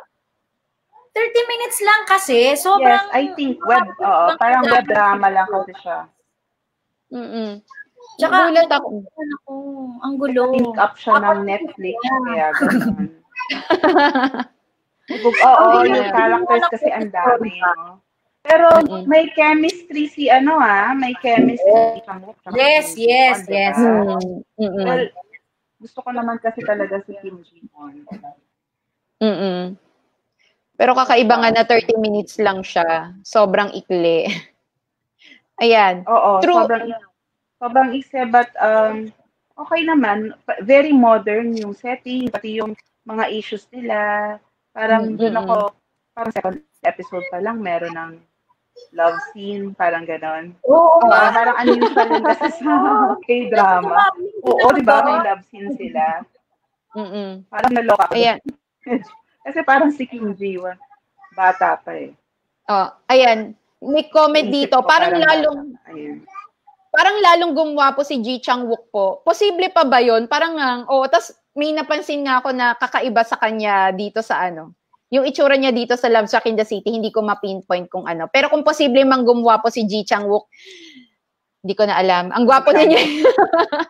Speaker 3: 30 minutes lang kasi. Sobrang...
Speaker 1: Yes, I think web, oo, parang web drama lang kasi siya.
Speaker 2: Mm-mm.
Speaker 3: Tsaka,
Speaker 2: Nagulat ako.
Speaker 3: ako. Ang gulo.
Speaker 1: Pick up siya ng Netflix, kaya ganun. Oo, oh, yung characters kasi ang dami, no? Pero
Speaker 2: Mm-mm.
Speaker 1: may chemistry si ano ah, may chemistry
Speaker 3: Yes, yes, yes.
Speaker 1: diba?
Speaker 2: Mm, mm-mm.
Speaker 1: Well, gusto ko naman kasi talaga si Kim Ji-won.
Speaker 2: Mm-mm. Pero kakaiba nga na 30 minutes lang siya. Sobrang ikli. Ayan.
Speaker 1: Oo,
Speaker 2: True.
Speaker 1: sobrang sobrang ikse but um okay naman, very modern yung setting, pati yung mga issues nila. Parang
Speaker 2: Mm,
Speaker 1: dun ako, parang second episode pa lang meron ng love scene, parang ganon.
Speaker 3: Oo,
Speaker 1: Parang,
Speaker 3: nga.
Speaker 1: parang unusual din kasi sa K-drama. Oo, di ba? May love scene sila.
Speaker 2: Mm-mm.
Speaker 1: Parang naloka ako.
Speaker 2: Ayan.
Speaker 1: Kasi parang si Kim Ji-won, bata pa eh.
Speaker 2: Oh, ayan. May comment dito. Parang
Speaker 1: bata.
Speaker 2: lalong
Speaker 1: Ayun.
Speaker 2: parang lalong gumawa po si Ji Chang Wook po. Posible pa ba 'yon? Parang nga, oh, tas may napansin nga ako na kakaiba sa kanya dito sa ano. Yung itsura niya dito sa Love Shack in the City, hindi ko ma-pinpoint kung ano. Pero kung posible mang gumawa po si Ji Chang Wook, hindi ko na alam. Ang gwapo
Speaker 1: Chang
Speaker 2: niya.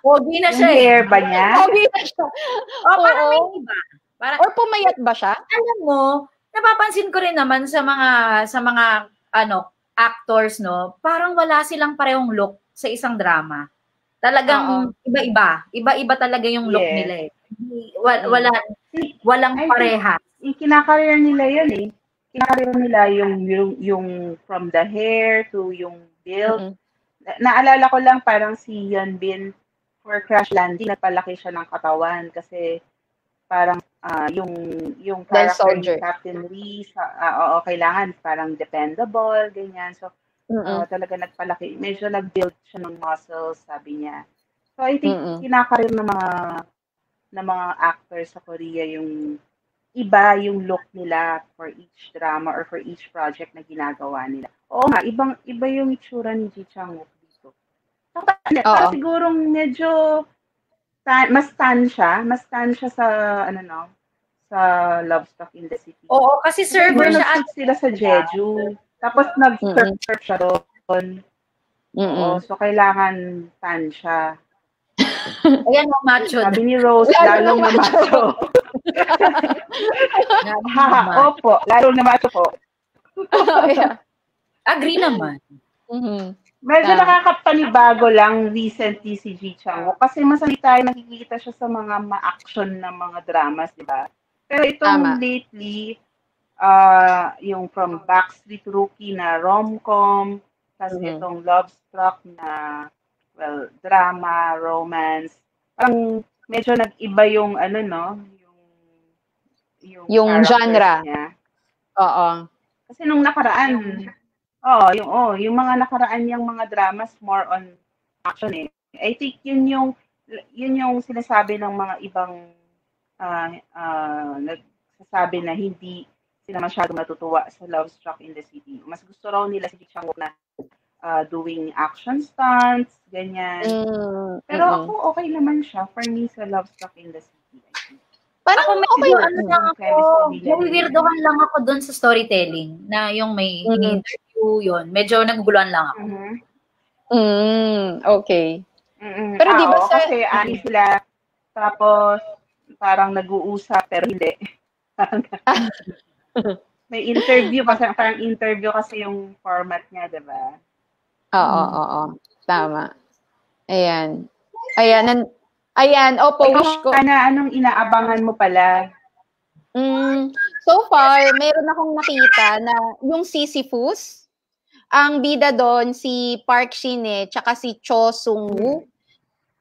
Speaker 3: Pogi na siya eh.
Speaker 1: hair ba niya?
Speaker 2: Pogi na siya.
Speaker 3: Oh, parang may iba. Parang,
Speaker 2: Or pumayat ba siya?
Speaker 3: alam mo, napapansin ko rin naman sa mga sa mga ano actors no, parang wala silang parehong look sa isang drama. Talagang iba-iba. Iba-iba talaga yung look
Speaker 1: Yes.
Speaker 3: nila eh. Wala, wala walang pareha.
Speaker 1: yung kinakareer nila yun eh. Kinakareer nila yung, yung, yung from the hair to yung build.
Speaker 2: Mm-mm.
Speaker 1: Na- naalala ko lang parang si Yeon Bin for Crash Landing, nagpalaki siya ng katawan kasi parang ah, yung yung character ni Captain Lee, sa, ah, oo, kailangan parang dependable, ganyan. So,
Speaker 2: Mm-mm.
Speaker 1: ah, talaga nagpalaki. Medyo nag-build siya ng muscles, sabi niya. So, I think
Speaker 2: Mm-mm.
Speaker 1: kinakareer ng mga ng mga actors sa Korea yung iba yung look nila for each drama or for each project na ginagawa nila. Oo nga, ibang iba yung itsura ni Ji Chang Wook dito. Saka, sigurong medyo tan, mas tan siya, mas tan siya sa ano no, sa Love Stock in the City.
Speaker 3: Oo, kasi server
Speaker 1: Siguro
Speaker 3: siya at
Speaker 1: sila sa Jeju. Tapos nag-surf siya doon.
Speaker 2: Mm-mm.
Speaker 1: Oo, so kailangan tan siya.
Speaker 3: ayan ang macho.
Speaker 1: Sabi ni Rose,
Speaker 2: Lalo
Speaker 1: lalong
Speaker 2: na
Speaker 1: na macho. Ha, opo, lalong na macho po.
Speaker 2: Ayan.
Speaker 3: Agree naman.
Speaker 2: Mhm.
Speaker 1: Medyo nakakapanibago lang recently si Ji Chang Wook kasi masali tayo nakikita siya sa mga ma-action na mga dramas, di ba? Pero itong
Speaker 2: Tama.
Speaker 1: lately, ah yung from Backstreet Rookie na rom-com, tapos
Speaker 2: Mhm.
Speaker 1: itong Love Struck na, well, drama, romance. Parang medyo nag-iba yung ano, no? Yung, yung,
Speaker 2: Yung genre.
Speaker 1: Niya.
Speaker 2: Oo.
Speaker 1: Kasi nung nakaraan, oh, yung oh, yung mga nakaraan yung mga dramas more on action eh. I think yun yung yun yung sinasabi ng mga ibang ah ah, nagsasabi na hindi sila masyadong natutuwa sa Love Struck in the City. Mas gusto raw nila si Chang Wook na ah, doing action stunts, ganyan.
Speaker 2: Mm,
Speaker 1: Pero
Speaker 2: mm-mm.
Speaker 1: ako okay naman siya for me sa Love Struck in the City. I think.
Speaker 2: Parang
Speaker 3: Ako medyo
Speaker 2: okay.
Speaker 3: ano lang ako,
Speaker 1: Chemistry nila.
Speaker 3: nawiwirdohan lang ako doon sa storytelling na yung may
Speaker 2: Mhm.
Speaker 3: Yun. Medyo naguguluhan lang ako.
Speaker 1: Mhm.
Speaker 2: Mm, okay.
Speaker 1: Mm-mm.
Speaker 2: Pero di ba
Speaker 1: oo,
Speaker 2: sa-
Speaker 1: Kasi ani sila, tapos parang nag-uusap pero hindi. Parang- May interview kasi parang interview kasi yung format niya, 'di ba?
Speaker 2: Oo,
Speaker 1: Hmm.
Speaker 2: oo. Tama. Ayan. Ayan. Nan, ayan. Opo, wish ko.
Speaker 1: Kana anong inaabangan mo pala?
Speaker 2: Mm, so far, meron akong nakita na yung Sisyphus, ang bida doon si Park Shin-hye, tsaka si Cho Sung-woo.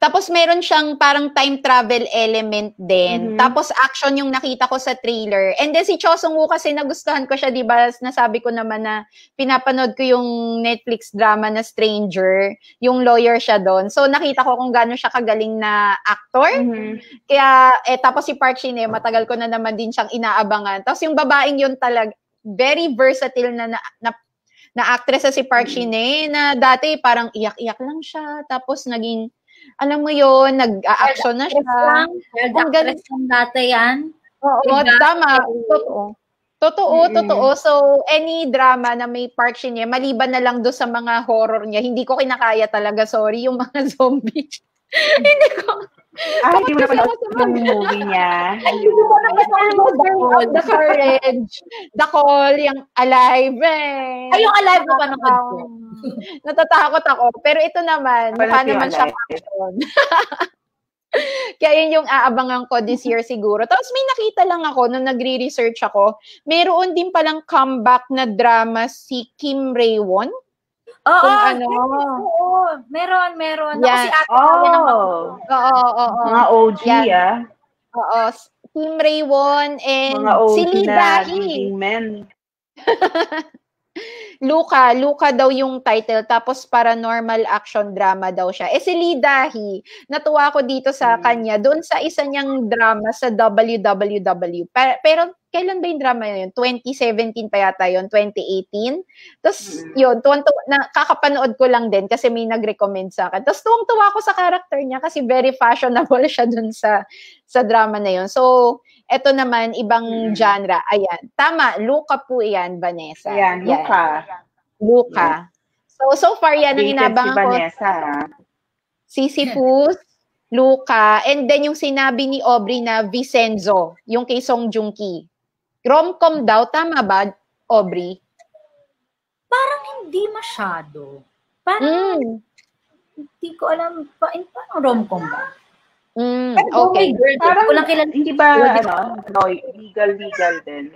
Speaker 2: Tapos meron siyang parang time travel element din.
Speaker 1: Mhm.
Speaker 2: Tapos action yung nakita ko sa trailer. And then si Cho Sung-woo kasi nagustuhan ko siya, 'di ba? Nasabi ko naman na pinapanood ko yung Netflix drama na Stranger, yung lawyer siya doon. So nakita ko kung gaano siya kagaling na actor.
Speaker 1: Mhm.
Speaker 2: Kaya, eh, tapos si Park Shin, eh, matagal ko na naman din siyang inaabangan. Tapos yung babaeng yun talaga, very versatile na, na, na, na actress na si Park Shin, eh, na dati parang iyak-iyak lang siya. Tapos naging, alam mo yun, nag-action na siya. Ang galing.
Speaker 3: lang dati yan.
Speaker 2: Oo,
Speaker 3: Bigla.
Speaker 2: tama. Totoo. Totoo,
Speaker 1: Mm-mm.
Speaker 2: totoo. So, any drama na may Park Shin, maliban na lang do sa mga horror niya, hindi ko kinakaya talaga, sorry, yung mga zombie. hindi ko,
Speaker 1: Ah, hindi mo na pala yung movie niya.
Speaker 2: Hindi ko na Burn the Courage. The Call, yung Alive. Eh.
Speaker 3: Ay, yung alive na panood ko.
Speaker 2: Natatakot ako. Pero ito naman, mukha naman siya action. Kaya yun yung aabangan ko this year siguro. Tapos may nakita lang ako nung nagre-research ako, meron din palang comeback na drama si Kim Raewon.
Speaker 3: Oo,
Speaker 2: Kung
Speaker 3: yes,
Speaker 2: ano.
Speaker 3: oo. Meron, meron. Ako
Speaker 2: Yan.
Speaker 3: si ate oh. ng
Speaker 1: Oh,
Speaker 2: Oo, oo, oo.
Speaker 1: mga OG
Speaker 2: Yan.
Speaker 1: ah.
Speaker 2: Oo. Kim Raewon and
Speaker 1: Mga OG
Speaker 2: si Lee
Speaker 1: na
Speaker 2: Dahi.
Speaker 1: leading men.
Speaker 2: Luca, Luca daw yung title tapos paranormal action drama daw siya. Eh si Lee Dahi, natuwa ko dito sa
Speaker 1: Mm.
Speaker 2: kanya doon sa isa niyang drama sa WWW. Pa- pero kailan ba yung drama yun? 2017 pa yata yun, 2018. Tapos
Speaker 1: Mm.
Speaker 2: yun, tuwang na, kakapanood ko lang din kasi may nag-recommend sa akin. Tapos tuwang-tuwa ako sa character niya kasi very fashionable siya dun sa sa drama na yun. So, eto naman, ibang
Speaker 1: Mm.
Speaker 2: genre. Ayan. Tama, Luca po yan, Vanessa.
Speaker 1: Ayan, Luca.
Speaker 2: Luca. So, so far yan ang
Speaker 1: Updated si
Speaker 2: inabangan ko.
Speaker 1: Vanessa.
Speaker 2: Sisyphus, Luca, and then yung sinabi ni Aubrey na Vincenzo, yung kay Song Joong Ki. Rom-com daw, tama ba, Aubrey?
Speaker 3: Hindi masyado. Parang,
Speaker 2: Mm.
Speaker 3: hindi ko alam, pa, parang rom-com ba?
Speaker 2: Mm, okay.
Speaker 3: okay. girl,
Speaker 1: Parang,
Speaker 3: ko lang kilala.
Speaker 1: hindi ba,
Speaker 3: Hindi
Speaker 1: ano, legal, legal din.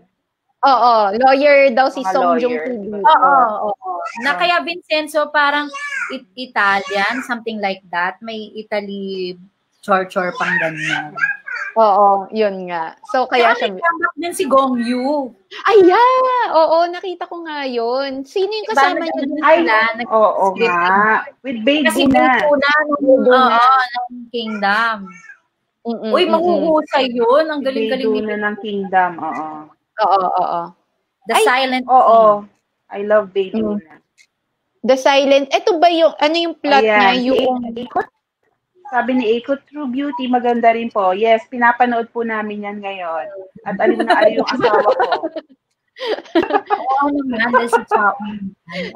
Speaker 2: Oo, lawyer daw si
Speaker 1: Mga
Speaker 2: Song Joong. Ki.
Speaker 3: Oo, oo, oo. Na kaya Vincenzo parang it- Italian, something like that. May Italy chor-chor pang ganyan.
Speaker 2: Oo, yun nga. So, kaya
Speaker 3: Kaya
Speaker 2: siya...
Speaker 3: may comeback din si Gong Yu.
Speaker 2: Ay, yeah! Oo, nakita ko nga yun. Sino yung kasama
Speaker 3: Diba,
Speaker 2: niya?
Speaker 3: nag-
Speaker 1: Ay,
Speaker 3: sila, nag-
Speaker 1: oo nga. With baby
Speaker 3: Kasi
Speaker 1: na.
Speaker 3: na. na nung,
Speaker 2: na.
Speaker 3: oo, ng Kingdom.
Speaker 2: Mm-mm,
Speaker 3: Uy, mahuhusay yun. Ang galing-galing
Speaker 1: baby
Speaker 3: ni
Speaker 1: na ng kingdom, oo.
Speaker 2: Oo, oo.
Speaker 3: The
Speaker 2: Ay,
Speaker 3: Silent
Speaker 1: Oo. I love baby
Speaker 2: Mm.
Speaker 1: na.
Speaker 2: The Silent. Ito ba yung, ano yung plot niya?
Speaker 1: Ayan,
Speaker 2: Yung,
Speaker 1: si Ikot. Sabi ni Ikot, True Beauty, maganda rin po. Yes, pinapanood po namin yan ngayon. At alam na alam yung asawa ko.
Speaker 3: Oo naman, dahil si Chao.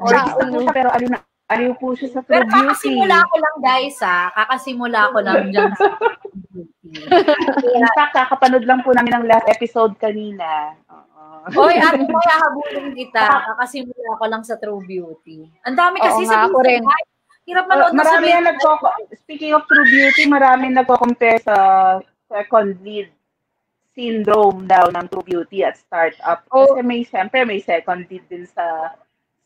Speaker 1: Or gusto po siya, pero aliw na aliw po siya sa True
Speaker 3: Pero
Speaker 1: Beauty.
Speaker 3: kakasimula ko lang guys ha. Kakasimula ko lang dyan sa beauty.
Speaker 1: In fact, kakapanood lang po namin ng last episode kanina. Oo.
Speaker 3: Hoy, at kaya habulin kita. Kakasimula ko lang sa True Beauty. Ang dami kasi
Speaker 2: Oo
Speaker 3: sa
Speaker 2: nga, ako rin.
Speaker 3: Ay, Hirap manood na
Speaker 1: marami
Speaker 3: sa
Speaker 1: nagko speaking of True Beauty, marami nagko-compare sa second lead syndrome daw ng True Beauty at startup.
Speaker 2: Oh.
Speaker 1: Kasi may, siyempre, may second lead din sa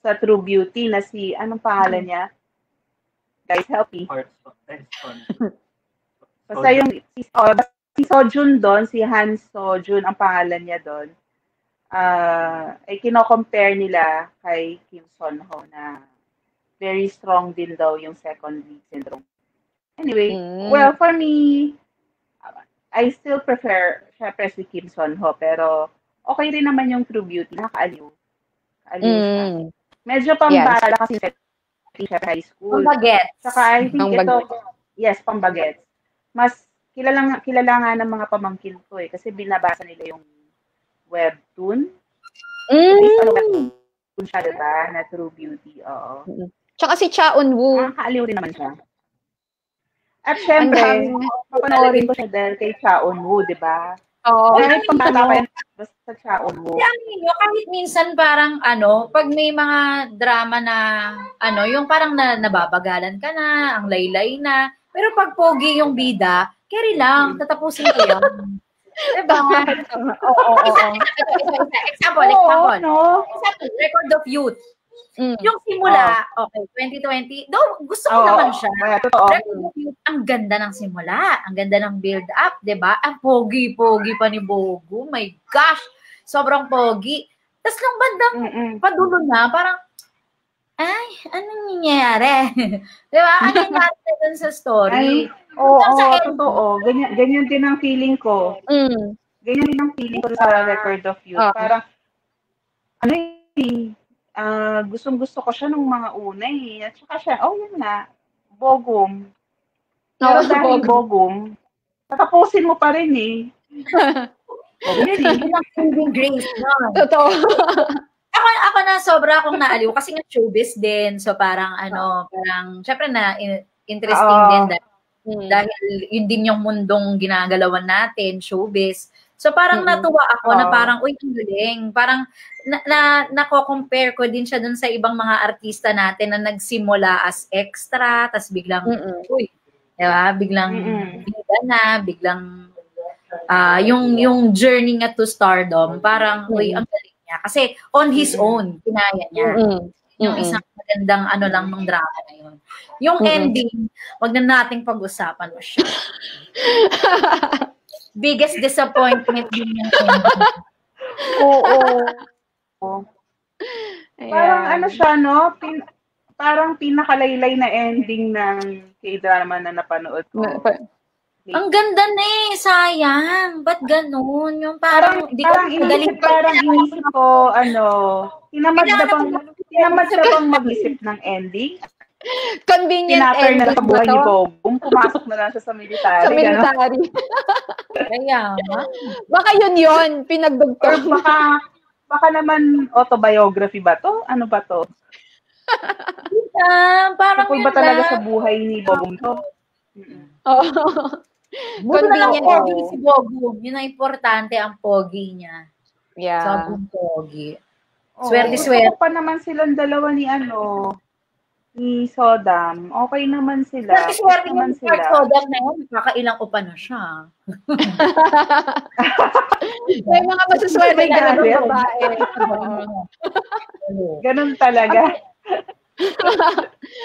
Speaker 1: sa True Beauty na si, anong pangalan niya? Guys, help me. Basta yung, si, oh, si Sojun doon, si Han Sojun, ang pangalan niya doon, ah ay kino-compare nila kay Kim Son Ho na very strong din daw yung second lead syndrome. Anyway,
Speaker 2: Mm.
Speaker 1: well, for me, I still prefer, syempre si Kim Son Ho, pero okay rin naman yung True Beauty, nakakaaliw. Kaaliw siya.
Speaker 2: mm,
Speaker 1: Medyo pambata kasi setting siya high school.
Speaker 3: Ang baget.
Speaker 1: Saka I think
Speaker 2: Ang
Speaker 1: ito, yes, pambagets. Mas kilala, kilala nga ng mga pamangkin ko eh, kasi binabasa nila yung webtoon.
Speaker 2: Mm.
Speaker 1: least ano webtoon siya, diba? Na True Beauty, oo.
Speaker 2: Tsaka si Cha Eun-woo.
Speaker 1: Nakakaaliw rin naman siya. At syempre,
Speaker 2: Ano?
Speaker 1: papanoorin ko siya dahil kay Chaon Woo, di ba?
Speaker 2: Oo.
Speaker 1: Kahit pambata pa yan, basta Chaon Woo.
Speaker 3: Kaya ninyo, kahit minsan parang ano, pag may mga drama na ano, yung parang na, nababagalan ka na, ang laylay na, pero pag pogi yung bida, carry lang, tatapusin ko yan. diba?
Speaker 2: Oo, oo, oo.
Speaker 3: Example, example.
Speaker 1: no?
Speaker 3: Example, record of youth.
Speaker 2: Mm.
Speaker 3: Yung simula, okay, 2020, though gusto ko
Speaker 1: Oo,
Speaker 3: naman siya.
Speaker 1: kaya totoo.
Speaker 3: Ang ganda ng simula, ang ganda ng build up, 'di ba? Ang pogi-pogi pa ni Bogo. My gosh, sobrang pogi. Tapos nung bandang
Speaker 1: Mm-mm.
Speaker 3: padulo na, parang ay, anong nangyayari? 'Di ba? Ano nangyayari dun sa story?
Speaker 1: Ay, oo, oo,
Speaker 3: end.
Speaker 1: totoo. Ganyan, ganyan din ang feeling ko.
Speaker 2: Mm.
Speaker 1: Ganyan din ang feeling ko sa record of youth.
Speaker 2: Ah.
Speaker 1: Parang, ano eh, ah, gustong gusto ko siya nung mga una eh. At saka siya, oh yun nga, bogom. Pero dahil
Speaker 2: bogom.
Speaker 1: bogom, tatapusin mo pa rin eh. Oh, yun eh.
Speaker 3: Grace nun.
Speaker 2: Totoo.
Speaker 3: Ako, ako na sobra akong naaliw kasi nga showbiz din. So parang ano, parang syempre na in- interesting
Speaker 1: Oo.
Speaker 3: din dahil mm. dahil yun din yung mundong ginagalawan natin, showbiz. So parang mm-hmm. natuwa ako oh. na parang, uy, ang galing. Parang na, na, nako-compare ko din siya dun sa ibang mga artista natin na nagsimula as extra, tapos biglang, mm-hmm. uy, diba? Biglang mm-hmm. bigla na, biglang uh, yung yung journey nga to stardom, parang, mm-hmm. uy, ang galing niya. Kasi on his mm-hmm. own, kinaya niya. Mm-hmm. Yung isang magandang ano lang ng drama na yun. Yung mm-hmm. ending, wag na nating pag-usapan mo siya. biggest disappointment din yung
Speaker 1: Oo. Oo. Parang ano siya, no? Pin, parang pinakalaylay na ending ng K-drama na napanood ko.
Speaker 3: Ang ganda na eh, sayang. Ba't ganun? Yung parang,
Speaker 1: parang, di parang ko inisip, parang inisip ko, ano, tinamad na bang, tinamad na bang mag-isip ng ending?
Speaker 2: Convenient
Speaker 1: Tinater na lang buhay ni Bogong. Pumasok na lang siya sa military.
Speaker 2: sa military.
Speaker 3: Kaya,
Speaker 2: baka yun yun, pinagdugtong.
Speaker 1: Or baka, baka naman autobiography ba to? Ano ba to?
Speaker 3: uh, parang
Speaker 1: Tungkol ba talaga sa buhay ni Bogong to?
Speaker 2: Oo.
Speaker 3: Buto na lang pogi si Bogong. Yun ang importante, ang pogi niya.
Speaker 2: Yeah.
Speaker 3: Sobrang pogi. Swerte-swerte.
Speaker 1: Oh, pa naman silang dalawa ni ano, ni Sodam, okay naman sila.
Speaker 3: Kasi swerte naman sila. Sodam na yun, nakakailang upa na siya.
Speaker 2: May mga masuswerte ka ng babae.
Speaker 1: Ganun talaga.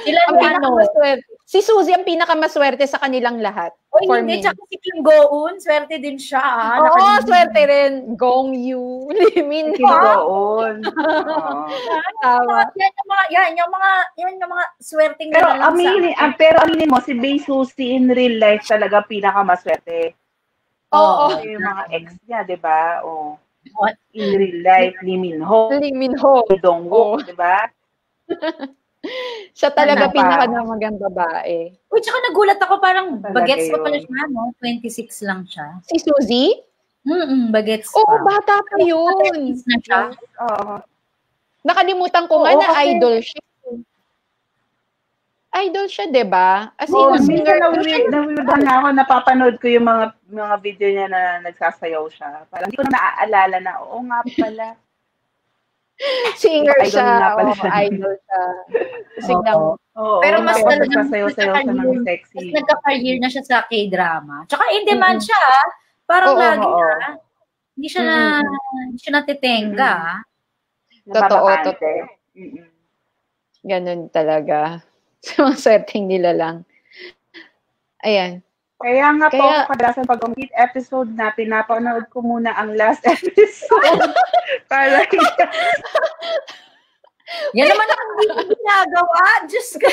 Speaker 3: Sila ang pinakamaswerte.
Speaker 2: Si Suzy ang pinakamaswerte sa kanilang lahat.
Speaker 3: O for hindi, me. tsaka si Kim Go-un, swerte din siya. Ah.
Speaker 2: Oo, oh, swerte rin. Gong Yu, Limin
Speaker 1: Kim Go-un.
Speaker 3: Tama. Yan yung mga, yan yung mga, yan yung mga swerteng
Speaker 1: pero na aminin, sa... Ah, pero aminin mo, si Bay Suzy in real life talaga pinakamaswerte.
Speaker 2: Oo. Oh,
Speaker 1: oh. Yung mga ex niya, di ba? Oh. In real life, Lee Min Ho.
Speaker 2: Lee Min Ho.
Speaker 1: Dong Wook, oh. di ba?
Speaker 2: Siya talaga pinaka na maganda babae.
Speaker 3: Uy, tsaka nagulat ako parang talaga bagets pa pala siya, no? 26 lang siya.
Speaker 2: Si Suzy?
Speaker 3: Mm bagets
Speaker 2: pa. Oo, bata pa yun.
Speaker 3: na siya.
Speaker 1: Oo.
Speaker 2: Nakalimutan ko nga na okay. idol siya. Idol siya, 'di ba?
Speaker 1: As in, oh, singer na weird, na weird na ako napapanood ko yung mga mga video niya na nagsasayaw siya. Parang hindi ko na naaalala na, oo nga pala.
Speaker 2: Singer idol siya. Na pala siya. Oh, idol siya. Signal.
Speaker 1: Oh,
Speaker 3: Pero mas
Speaker 1: talaga nagsasayaw-sayaw siya ng sexy.
Speaker 3: Mas nagka-career na siya sa K-drama. Tsaka in demand mm-hmm. siya. Ah. Parang oh, lagi oh, na. Hindi siya na, mm-hmm. hindi siya natitenga.
Speaker 2: Mm-hmm. Totoo, totoo. Mm-hmm. Ganun talaga. Sa mga setting nila lang. Ayan.
Speaker 1: Kaya nga Kaya, po, kadalasan pag complete episode na, pinapanood ko muna ang last episode. para
Speaker 3: Yan naman ang hindi ko ginagawa. Diyos ka.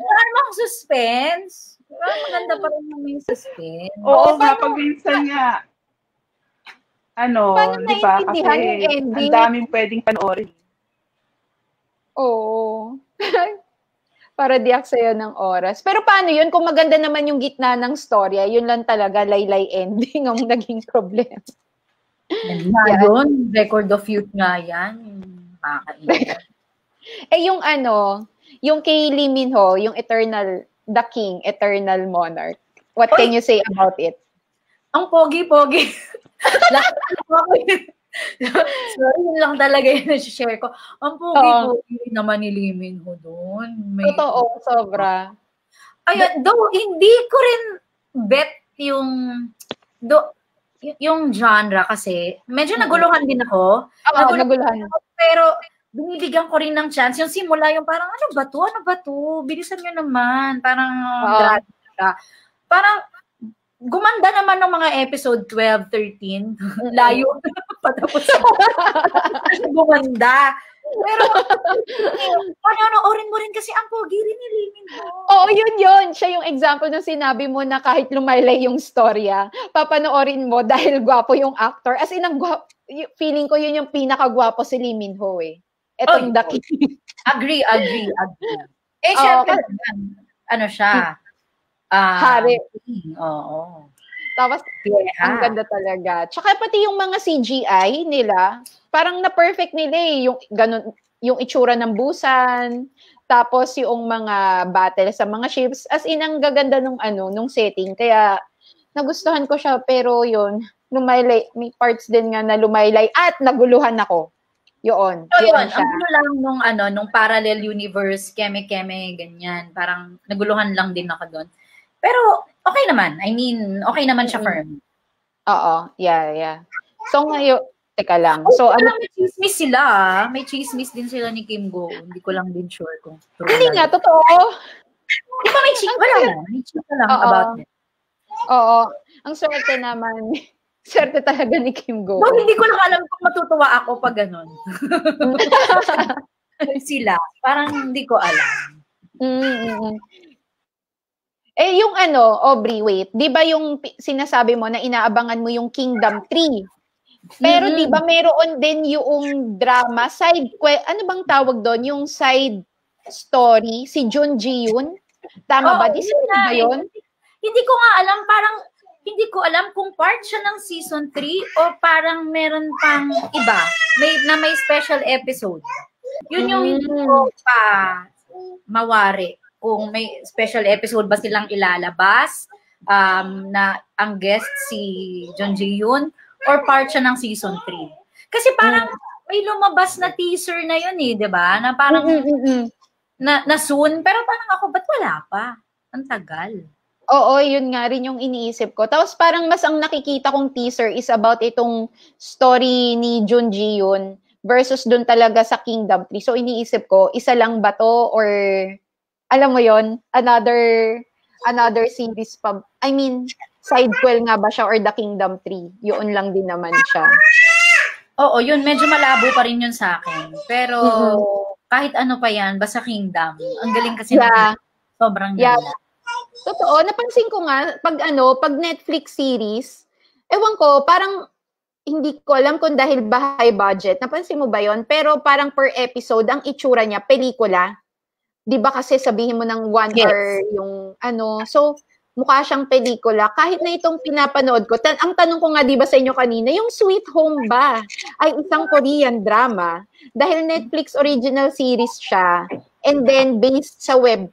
Speaker 3: Wala namang suspense. Well, maganda pa rin naman yung suspense.
Speaker 1: Oo, nga, pag minsan nga, ano, di ba? Kasi ang daming pwedeng panoorin.
Speaker 2: Oo. para diak sa'yo ng oras. Pero paano yun? Kung maganda naman yung gitna ng storya, yun lang talaga, laylay ending ang naging problema.
Speaker 3: Yeah. yun. Record of youth nga yan.
Speaker 2: eh yung ano, yung kay Lee Min Ho, yung Eternal, The King, Eternal Monarch. What Oy! can you say about it?
Speaker 3: Ang pogi-pogi. Lahat so, yun lang talaga yung share ko. Ang pogi-pogi naman ni Lee Min Ho doon.
Speaker 2: May... Totoo, sobra.
Speaker 3: Ayun, though, hindi ko rin bet yung, do, yung genre kasi, medyo naguluhan din ako.
Speaker 2: Oo, naguluhan. naguluhan. Ako,
Speaker 3: pero, binibigyan ko rin ng chance. Yung simula, yung parang, ano ba to? Ano ba to? Bilisan nyo naman. Parang, uh, parang, gumanda naman ng mga episode 12, 13. Layo patapos. gumanda. Pero, panonoorin mo rin kasi ang pogi rin ni Limin mo.
Speaker 2: Oo, yun yun. Siya yung example ng sinabi mo na kahit lumaylay yung storya, papanoorin mo dahil gwapo yung actor. As in, ang gwapo, feeling ko yun yung pinakagwapo si Lee Min Ho eh. Ito oh, yung Daki.
Speaker 3: agree, agree, agree. Eh, oh, syempre, ano siya,
Speaker 2: Uh, Hari.
Speaker 3: Oo.
Speaker 2: Tapos, yeah. ang ganda talaga. Tsaka pati yung mga CGI nila, parang na-perfect nila eh. Yung, ganun, yung itsura ng busan, tapos yung mga battle sa mga ships. As in, ang gaganda nung, ano, nung setting. Kaya, nagustuhan ko siya. Pero yun, lumaylay, may parts din nga na lumaylay. At naguluhan ako. Yun.
Speaker 3: So, yun,
Speaker 2: yun
Speaker 3: ang gulo lang nung, ano, nung parallel universe, keme-keme, ganyan. Parang naguluhan lang din ako doon. Pero, okay naman. I mean, okay naman siya
Speaker 2: Mm-mm.
Speaker 3: firm.
Speaker 2: Oo, yeah, yeah. So ngayon, teka lang.
Speaker 3: So,
Speaker 2: So ano,
Speaker 3: may chismis sila. ah. May chismis din sila ni Kim Go. Hindi ko lang din sure kung true.
Speaker 2: hindi nga, totoo.
Speaker 3: Di ba may chismis? Wala na. May chismis lang
Speaker 2: Oo.
Speaker 3: about it.
Speaker 2: Oo. Ang swerte naman. swerte talaga ni Kim Go.
Speaker 3: Though, hindi ko lang alam kung matutuwa ako pag ganun. sila. Parang hindi ko alam.
Speaker 2: Mm-mm. Eh, yung ano, Aubrey, wait. Di ba yung sinasabi mo na inaabangan mo yung Kingdom 3? Pero
Speaker 3: Mhm.
Speaker 2: di ba meron din yung drama, side, que- ano bang tawag doon? Yung side story, si Jun Ji Yoon? Tama ba?
Speaker 3: Oo,
Speaker 2: Di
Speaker 3: yun
Speaker 2: ba yun?
Speaker 3: Hindi ko nga alam, parang hindi ko alam kung part siya ng season 3 o parang meron pang iba may, na may special episode. Yun yung hindi
Speaker 2: Mm.
Speaker 3: ko pa mawari kung may special episode ba silang ilalabas um, na ang guest si John Ji Yoon or part siya ng season 3. Kasi parang may lumabas na teaser na yun eh, di ba? Na parang
Speaker 2: Mm-mm-mm.
Speaker 3: na, na soon, pero parang ako, ba't wala pa? Ang tagal.
Speaker 2: Oo, yun nga rin yung iniisip ko. Tapos parang mas ang nakikita kong teaser is about itong story ni Jun Ji Yoon versus dun talaga sa Kingdom 3. So iniisip ko, isa lang ba to or alam mo yon another another series pa. I mean, sidequel nga ba siya or The Kingdom 3? Yun lang din naman siya.
Speaker 3: Oo, yun, medyo malabo pa rin yun sa akin. Pero,
Speaker 2: Mhm.
Speaker 3: kahit ano pa yan, basta Kingdom. Ang galing kasi
Speaker 2: Yeah.
Speaker 3: ng sobrang
Speaker 2: Yeah.
Speaker 3: ganda.
Speaker 2: Totoo, napansin ko nga, pag ano, pag Netflix series, ewan ko, parang hindi ko alam kung dahil ba high budget. Napansin mo ba yon? Pero parang per episode, ang itsura niya, pelikula. Di ba kasi sabihin mo ng one
Speaker 3: Yes.
Speaker 2: hour yung ano. So, mukha siyang pelikula. Kahit na itong pinapanood ko, tan- ang tanong ko nga di ba sa inyo kanina, yung Sweet Home ba ay isang Korean drama? Dahil Netflix original series siya and then based sa web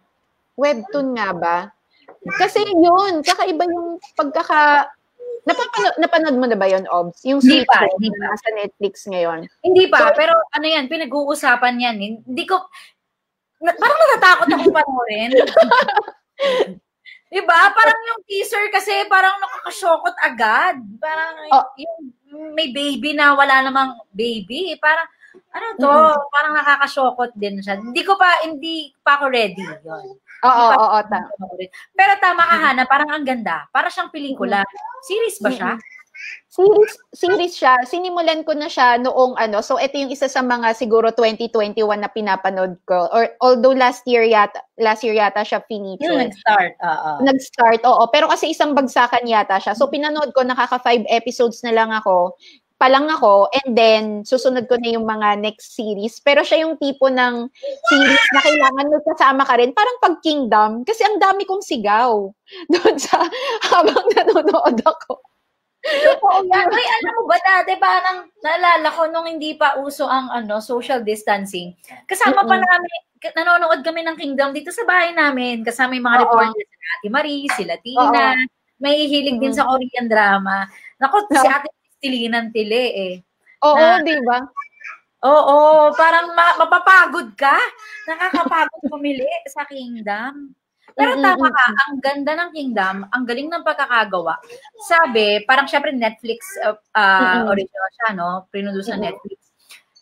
Speaker 2: webtoon nga ba? Kasi yun, kakaiba yung pagkaka... Napapanood, napanood mo na ba yun, Obs? Yung
Speaker 3: Hindi
Speaker 2: Sweet
Speaker 3: pa,
Speaker 2: Home
Speaker 3: hindi
Speaker 2: na nasa Netflix ngayon.
Speaker 3: Hindi pa,
Speaker 2: So-
Speaker 3: pero ano yan, pinag-uusapan yan. Hindi ko, na, parang natatakot akong panoorin. diba? Parang yung teaser kasi parang nakakasyokot agad. Parang
Speaker 2: Oh.
Speaker 3: yung may baby na wala namang baby. Parang, ano to,
Speaker 2: Mm-mm.
Speaker 3: parang nakakasyokot din siya. Hindi ko pa, hindi pa ako ready. Yun.
Speaker 2: Oo, oo, oo.
Speaker 3: Pero tama ka, Hana, parang ang ganda. Para siyang pelikula. Series ba siya?
Speaker 2: Series, series siya. Sinimulan ko na siya noong ano. So, ito yung isa sa mga siguro 2021 na pinapanood ko. Or, although last year yata, last year yata siya finito.
Speaker 3: Yung nag-start. Oo.
Speaker 2: nag-start, oo. Pero kasi isang bagsakan yata siya. So, pinanood ko, nakaka five episodes na lang ako. Pa lang ako. And then, susunod ko na yung mga next series. Pero siya yung tipo ng series na kailangan may kasama ka rin. Parang pag Kingdom. Kasi ang dami kong sigaw. Doon sa, habang nanonood ako.
Speaker 3: Oo yan. Uy, alam mo ba dati parang naalala ko nung hindi pa uso ang ano social distancing. Kasama pa namin, nanonood kami ng Kingdom dito sa bahay namin. Kasama yung mga
Speaker 2: Oo.
Speaker 3: reporters sila Ate Marie, sila Tina. May hilig din sa Korean drama. Naku, si
Speaker 2: Oo.
Speaker 3: Ate Tilinan Tili eh.
Speaker 2: Oo,
Speaker 3: Na-
Speaker 2: di ba?
Speaker 3: Oo, parang ma- mapapagod ka. Nakakapagod pumili sa Kingdom. Pero
Speaker 2: Mm,
Speaker 3: tama
Speaker 2: mm,
Speaker 3: ka, ang ganda ng Kingdom, ang galing ng pagkakagawa. Sabi, parang syempre Netflix uh, uh, original siya, no? Ng
Speaker 2: Mm-mm.
Speaker 3: Netflix.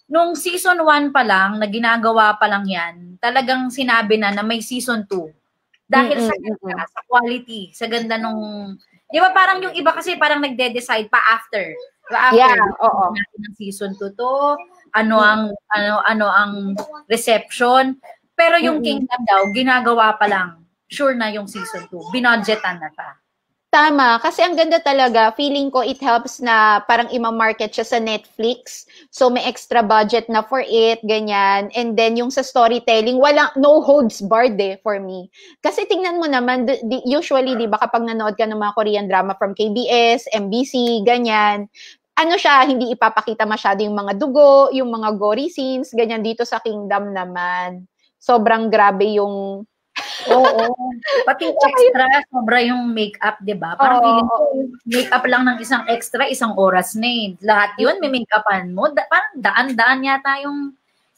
Speaker 3: Nung season 1 pa lang, na ginagawa pa lang yan, talagang sinabi na na may season 2. Dahil sa ganda, sa quality, sa ganda nung... Di ba parang yung iba kasi parang nagde-decide pa after. Diba after,
Speaker 2: Yeah, oo.
Speaker 3: ng season 2 to, ano ang ano ano ang reception. Pero yung
Speaker 2: Mm-mm.
Speaker 3: Kingdom daw ginagawa pa lang. Sure na yung season 2. Binodgetan na ta.
Speaker 2: Tama, kasi ang ganda talaga, feeling ko it helps na parang ima-market siya sa Netflix. So may extra budget na for it, ganyan. And then yung sa storytelling, wala no holds barred eh for me. Kasi tingnan mo naman, usually 'di ba kapag nanood ka ng mga Korean drama from KBS, MBC, ganyan, ano siya, hindi ipapakita masyado yung mga dugo, yung mga gory scenes, ganyan dito sa Kingdom naman. Sobrang grabe yung
Speaker 3: Oo. Pati extra, sobra yung makeup, di ba? Parang
Speaker 2: Oo.
Speaker 3: feeling ko, makeup lang ng isang extra, isang oras na eh. Lahat yun, may makeupan mo. Da- parang daan-daan yata yung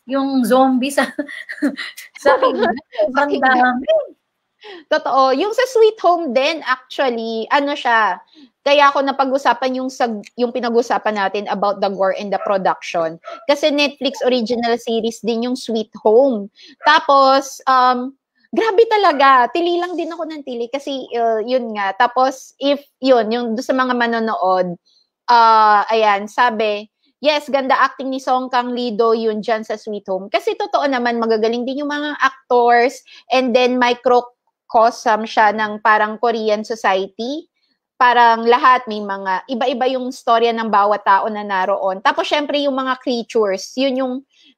Speaker 3: yung zombie sa sa
Speaker 2: Kingdom. Totoo. Yung sa Sweet Home din, actually, ano siya, kaya ako napag-usapan yung, sa, yung pinag-usapan natin about the gore and the production. Kasi Netflix original series din yung Sweet Home. Tapos, um, grabe talaga. Tili lang din ako ng tili kasi uh, yun nga. Tapos, if yun, yung sa mga manonood, uh, ayan, sabi, yes, ganda acting ni Song Kang Lido yun dyan sa Sweet Home. Kasi totoo naman, magagaling din yung mga actors and then microcosm siya ng parang Korean society. Parang lahat may mga, iba-iba yung storya ng bawat tao na naroon. Tapos syempre yung mga creatures, yun yung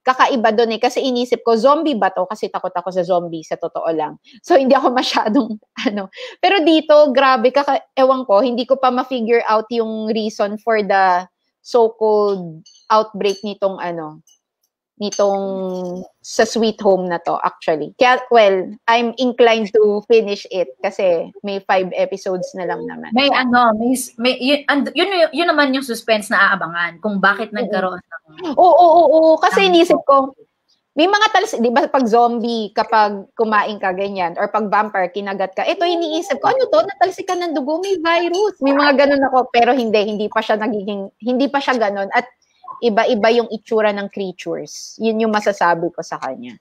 Speaker 2: kakaiba doon eh. Kasi inisip ko, zombie ba to? Kasi takot ako sa zombie, sa totoo lang. So, hindi ako masyadong, ano. Pero dito, grabe, kaka, ewan ko, hindi ko pa ma-figure out yung reason for the so-called outbreak nitong, ano, nitong sa Sweet Home na to, actually. Kaya, well, I'm inclined to finish it kasi may five episodes na lang naman.
Speaker 3: May ano, may, may yun, and- yun, yun, yun naman yung suspense na aabangan kung bakit nagkaroon ng
Speaker 2: Oo, oo, oo, oo. Kasi inisip ko, may mga talas, di ba pag zombie, kapag kumain ka ganyan, or pag vampire, kinagat ka, ito iniisip ko, ano to, natalsikan ng dugo, may virus. May mga ganun ako, pero hindi, hindi pa siya nagiging, hindi pa siya ganun. At iba-iba yung itsura ng creatures. Yun yung masasabi ko sa kanya.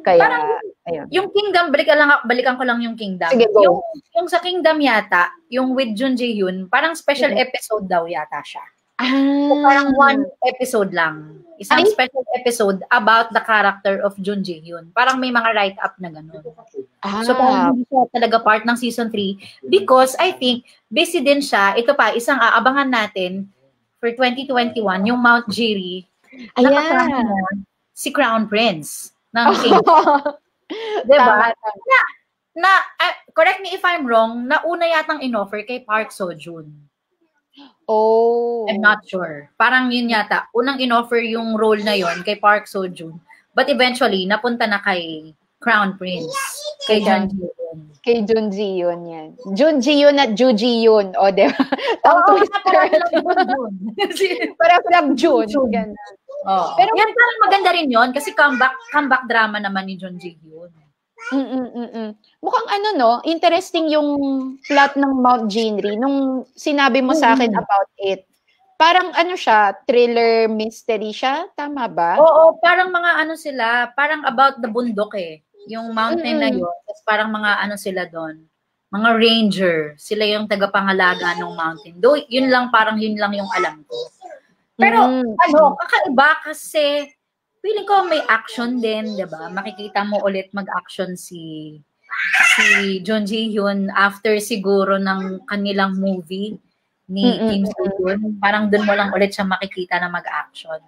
Speaker 2: Kaya,
Speaker 3: Parang-
Speaker 2: ayun.
Speaker 3: Yung Kingdom, balikan, lang, balikan ko lang yung Kingdom.
Speaker 2: Sige, go.
Speaker 3: Yung, yung sa Kingdom yata, yung with Jun Ji Hyun, parang special
Speaker 2: Mhm.
Speaker 3: episode daw yata siya.
Speaker 2: Ah,
Speaker 3: So, parang one episode lang. Isang
Speaker 2: Ay.
Speaker 3: special episode about the character of Jun Ji Hyun. Parang may mga write-up na gano'n.
Speaker 2: Ah,
Speaker 3: So, parang hindi siya talaga part ng season 3 because I think busy din siya. Ito pa, isang aabangan natin for 2021, yung Mount Jiri.
Speaker 2: ayan.
Speaker 3: Nakasama mo si Crown Prince ng King. diba?
Speaker 2: Tama.
Speaker 3: Na, ah, correct me if I'm wrong, nauna yatang inoffer kay Park Seo-joon.
Speaker 2: Oh.
Speaker 3: I'm not sure. Parang yun yata. Unang inoffer yung role na yon kay Park Seo-joon. But eventually, napunta na kay Crown Prince. Kay Ji Hyun.
Speaker 2: Kay Jun Ji yun yan. Jun Ji yun at Ju Ji yun. O, di ba? Tongue
Speaker 3: Oo,
Speaker 2: twister.
Speaker 3: parang lang Jun. Oh.
Speaker 2: Pero-
Speaker 3: yan parang maganda rin yon kasi comeback comeback drama naman ni Jun Ji.
Speaker 2: Mm-mm-mm. Mukhang ano no, interesting yung plot ng Mount Jinri nung sinabi mo sa akin about it. Parang ano siya, thriller mystery siya, tama ba?
Speaker 3: Oo, parang mga ano sila, parang about the bundok eh. Yung mountain na
Speaker 2: Mm.
Speaker 3: yun. Tapos parang mga ano sila doon. Mga ranger. Sila yung tagapangalaga ng mountain. Though, yun lang, parang yun lang yung alam ko. Pero,
Speaker 2: Mm.
Speaker 3: ano, kakaiba kasi, feeling ko may action din, di ba? Makikita mo ulit mag-action si si John Ji Hyun after siguro ng kanilang movie ni
Speaker 2: Mm-mm.
Speaker 3: Kim Soo Hyun. Parang dun mo lang ulit siya makikita na mag-action.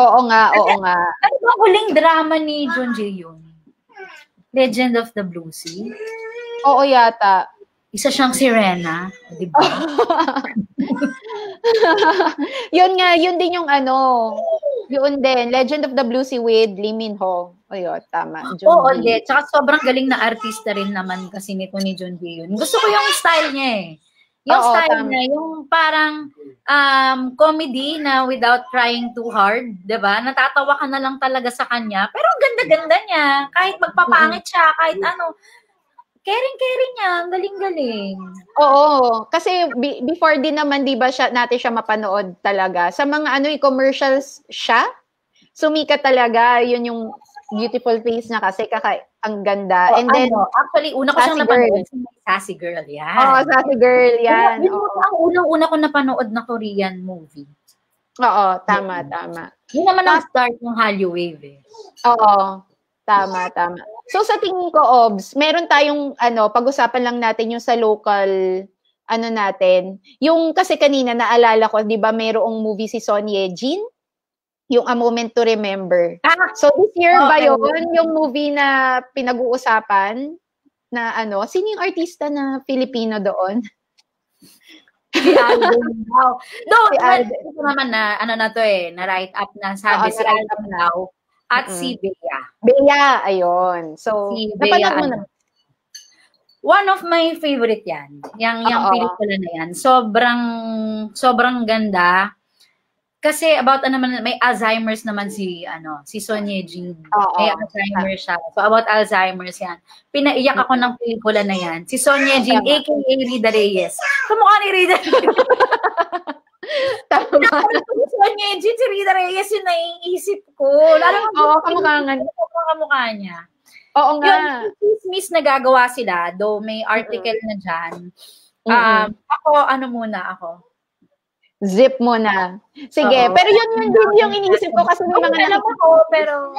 Speaker 2: Oo nga, oo nga.
Speaker 3: Ano ba huling drama ni John Ji Hyun? Legend of the Blue Sea.
Speaker 2: Oo yata.
Speaker 3: Isa siyang sirena, di ba?
Speaker 2: yun nga, yun din yung ano, yun din, Legend of the Blue Sea with Lee Min Ho. O yun, tama. Jun
Speaker 3: Oo, hindi. Tsaka sobrang galing na artista rin naman kasi nito ni John Ji. Gusto ko yung style niya eh. Yung
Speaker 2: Oo,
Speaker 3: style
Speaker 2: tama.
Speaker 3: niya, yung parang um, comedy na without trying too hard, 'di ba? Natatawa ka na lang talaga sa kanya. Pero ang ganda-ganda niya. Kahit magpapangit siya, kahit ano. Caring-caring niya. Ang galing-galing.
Speaker 2: Oo, kasi be- before din naman 'di ba siya natin siya mapanood talaga. Sa mga ano commercials siya, sumikat talaga 'yun yung beautiful face niya kasi kaka ang ganda. And then
Speaker 3: ano, actually, una ko siyang napanood. Si Sassy Girl, yan.
Speaker 2: oh, sassy girl 'yan.
Speaker 3: Yun
Speaker 2: Oo,
Speaker 3: ang unang-una ko napanood na Korean movie.
Speaker 2: Oo, tama, tama.
Speaker 3: Yun naman ang start ng Hallyu Wave eh.
Speaker 2: Oo. Tama, tama. So sa tingin ko, Obs, meron tayong ano, pag-usapan lang natin yung sa local ano natin. Yung kasi kanina naalala ko, 'di ba, mayroong movie si Son Ye Jin, yung A Moment to Remember.
Speaker 3: Ah,
Speaker 2: So this year
Speaker 3: Oo.
Speaker 2: ba yun, yung movie na pinag-uusapan na ano, sino yung artista na Filipino doon?
Speaker 3: si Alden daw. No,
Speaker 2: Si Alden.
Speaker 3: ito naman na, ano na to eh, na write up na sabi
Speaker 2: Oo,
Speaker 3: si
Speaker 2: na-write
Speaker 3: Alden daw at
Speaker 2: Mm-mm.
Speaker 3: si Bea.
Speaker 2: Bea, ayun. So,
Speaker 3: Si
Speaker 2: napanood mo
Speaker 3: ano,
Speaker 2: na.
Speaker 3: One of my favorite yan. Yang, yung pelikula na yan. Sobrang, sobrang ganda. Kasi about ano naman, may Alzheimer's naman si, ano, si Sonia Jean.
Speaker 2: Oo.
Speaker 3: May Alzheimer's siya. So about Alzheimer's yan. Pinaiyak ako ng pelikula na yan. Si Sonia Jean, aka Rida Reyes. Kamukha ni Rida.
Speaker 2: Tama.
Speaker 3: si Sonia Jean, si Rida Reyes yung naiisip ko. Lalo
Speaker 2: Oo, kamukha nga.
Speaker 3: kamukha niya.
Speaker 2: Oo nga.
Speaker 3: Yung miss na gagawa sila, though may article na dyan. Um, ako, ano muna ako?
Speaker 2: Zip mo na. Sige,
Speaker 3: Oo.
Speaker 2: pero yun yun din yung iniisip ko kasi may mga
Speaker 3: alam ako, pero...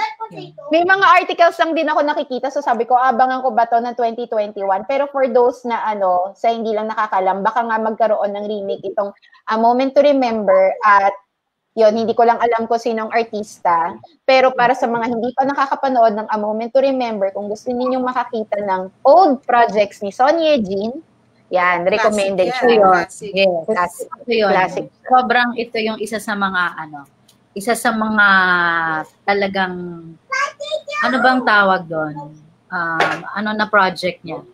Speaker 2: may mga articles lang din ako nakikita so sabi ko abangan ko ba to ng 2021 pero for those na ano sa hindi lang nakakalam baka nga magkaroon ng remake itong A Moment to Remember at yun, hindi ko lang alam ko sinong artista. Pero para sa mga hindi pa nakakapanood ng A Moment to Remember, kung gusto ninyong makakita ng old projects ni Sonia Jean, yan, recommended
Speaker 4: Classic
Speaker 2: yun.
Speaker 4: Classic.
Speaker 3: Yes,
Speaker 2: Classic.
Speaker 3: ito yun.
Speaker 2: Classic.
Speaker 3: Sobrang ito yung isa sa mga ano, isa sa mga talagang, ano bang tawag doon? Um, ano na project niya?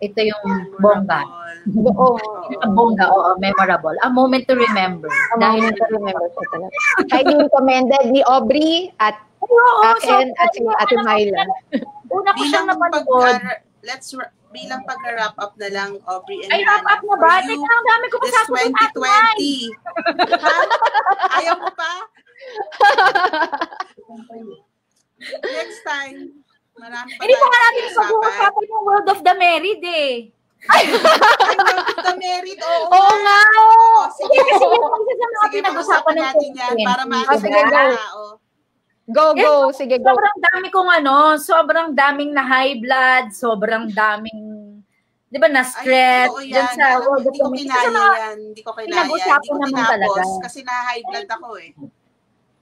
Speaker 3: Ito yung bongga.
Speaker 2: Oo.
Speaker 3: Bongga, oo, memorable. A moment to remember.
Speaker 2: A
Speaker 3: Dahil,
Speaker 2: Moment to Remember siya talaga. Highly recommended ni Aubrey at
Speaker 3: oo,
Speaker 2: akin at si Ate Myla.
Speaker 3: Una ko siyang napanood.
Speaker 4: Let's bilang pag-wrap up na lang, Aubrey and
Speaker 3: Ay, wrap up na ba? Teka, ang dami ko pa sasagutin.
Speaker 4: 2020. ha? Ayaw mo pa? Next time. Marami pa
Speaker 3: Hindi pa nga natin
Speaker 4: pag-uusapan.
Speaker 3: yung World of the Married eh.
Speaker 4: Ay, World of the Married. Oo,
Speaker 2: Oo nga!
Speaker 4: Oo, sige.
Speaker 3: Kasi yung isa sa mga
Speaker 4: Sige,
Speaker 3: pinag-usapan ng
Speaker 4: natin yan para
Speaker 3: 2020,
Speaker 4: maasa
Speaker 2: sige,
Speaker 4: ng
Speaker 2: go.
Speaker 4: tao.
Speaker 2: Go, go. Sige, go.
Speaker 3: Sobrang dami kong ano, sobrang daming na high blood, sobrang daming, di ba, na
Speaker 4: Ay,
Speaker 3: stress, dyan
Speaker 4: yan.
Speaker 3: sa
Speaker 4: Alam hindi ko kinaya
Speaker 3: mga-
Speaker 4: yan. Hindi ko kinaya.
Speaker 3: pinag-usapan
Speaker 4: Hindi ko
Speaker 3: naman
Speaker 4: tinapos
Speaker 3: talaga.
Speaker 4: kasi na-high blood ako eh.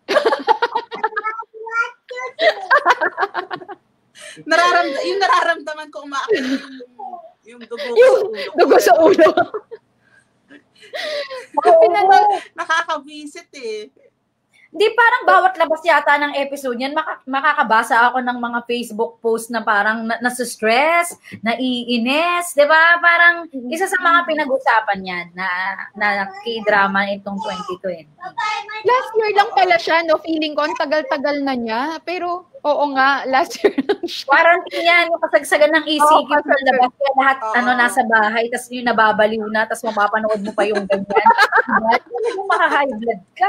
Speaker 4: Nararamdaman, yung nararamdaman ko umaakit yung, yung dugo
Speaker 2: Yung
Speaker 4: sa ulo.
Speaker 2: Dugo sa ulo. Pinanood,
Speaker 4: Nakakabisit eh.
Speaker 3: Di parang bawat labas yata ng episode niyan, maka- makakabasa ako ng mga Facebook post na parang na- nasa-stress, naiinis, di ba? Parang isa sa mga pinag-usapan niyan na, na k-drama itong 2020.
Speaker 2: last year lang pala siya, no? Feeling ko, ang tagal-tagal na niya. Pero, oo nga, last year lang siya.
Speaker 3: Quarantine yan, yung kasagsagan ng ECQ oh, sa labas, kaya lahat
Speaker 4: Oo.
Speaker 3: ano nasa bahay, tapos yung nababaliw na, tapos mapapanood mo pa yung ganyan. diba? Talagang maka-high blood ka.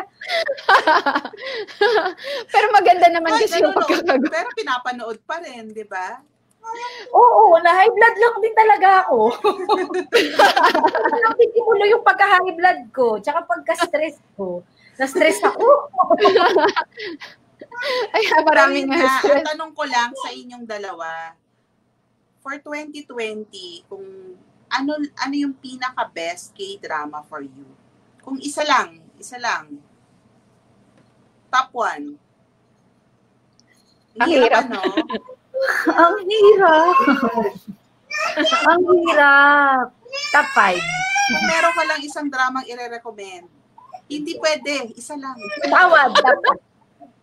Speaker 2: Pero maganda naman
Speaker 4: Ay,
Speaker 2: kasi yung pagkakagawa.
Speaker 4: pero pinapanood pa rin, di ba?
Speaker 3: Oo, na-high blood lang din talaga ako. Nakikitulo yung pagka-high blood ko, tsaka pagka-stress ko. Na-stress ako.
Speaker 2: Ay, maraming nga.
Speaker 4: Ang tanong ko lang sa inyong dalawa, for 2020, kung ano ano yung pinaka-best K-drama for you? Kung isa lang, isa lang. Top one.
Speaker 2: Ang
Speaker 4: Hirap, ano?
Speaker 3: Ang hirap. Ang hirap. Top 5.
Speaker 4: Kung meron ka lang isang dramang ire-recommend, hindi pwede, isa lang.
Speaker 3: Tawad. Top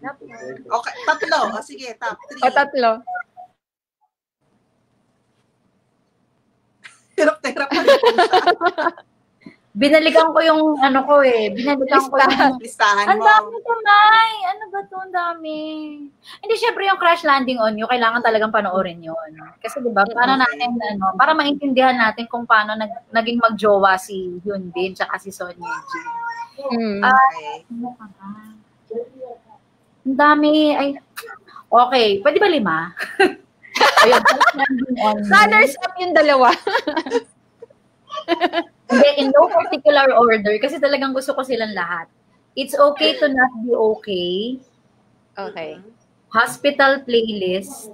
Speaker 4: Okay, tatlo. O sige, top three.
Speaker 2: O tatlo.
Speaker 4: Hirap na hirap.
Speaker 3: Binalikan ko yung ano ko eh. Binalikan ko yung
Speaker 4: Listahan
Speaker 3: Ang
Speaker 4: mo.
Speaker 3: dami kamay! Ano ba to? Ang dami. Hindi, syempre yung Crash Landing on You, kailangan talagang panoorin yun. Kasi di ba, paano natin, ano, para maintindihan natin kung paano nag, naging magjowa si Hyun Bin tsaka si Son Ye Ji.
Speaker 2: Hmm.
Speaker 4: Okay.
Speaker 3: Ano ba? Ang dami. Ay, okay. Pwede ba lima? Ayun.
Speaker 2: Runners up yung dalawa.
Speaker 3: Hindi, in no particular order, kasi talagang gusto ko silang lahat. It's okay to not be okay.
Speaker 2: Okay.
Speaker 3: hospital playlist,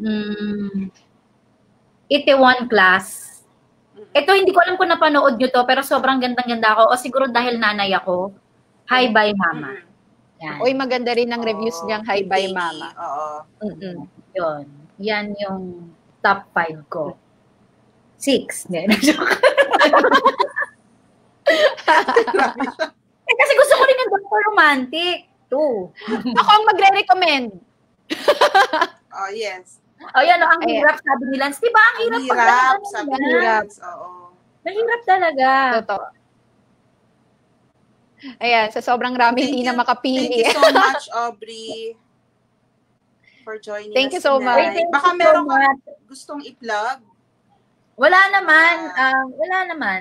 Speaker 3: mm, Itaewon class. Ito, hindi ko alam kung napanood nyo to, pero sobrang gandang-ganda ako. O siguro dahil nanay ako, Hi Bye Mama. Yan.
Speaker 2: Uy, maganda rin ang reviews
Speaker 4: Oo,
Speaker 2: niyang Hi Bye. Mama.
Speaker 4: Oo.
Speaker 2: Mm-mm.
Speaker 3: Yun. Yan yung top 5 ko. Six. Hindi, joke.
Speaker 4: Grabe siya.
Speaker 3: Eh, kasi gusto ko rin yung Dr. Romantic. Two.
Speaker 2: Ako ang magre-recommend.
Speaker 4: Oh, yes.
Speaker 3: O yan, oh, ang
Speaker 2: Ayan.
Speaker 3: hirap sabi ni Lance. Diba, ang
Speaker 4: Ang
Speaker 3: hirap
Speaker 4: hirap,
Speaker 3: pagdaanan
Speaker 4: sabi ni Lance. Oo.
Speaker 3: Mahirap talaga.
Speaker 2: Totoo. Ayan, sa sobrang rami hindi na makapili.
Speaker 4: Thank you so much, Aubrey, for joining
Speaker 2: Thank
Speaker 4: us
Speaker 2: you so
Speaker 4: tonight.
Speaker 2: much.
Speaker 3: Thank
Speaker 4: Baka
Speaker 3: you so
Speaker 4: meron ka gustong i-plug.
Speaker 3: Wala naman. ah, wala naman.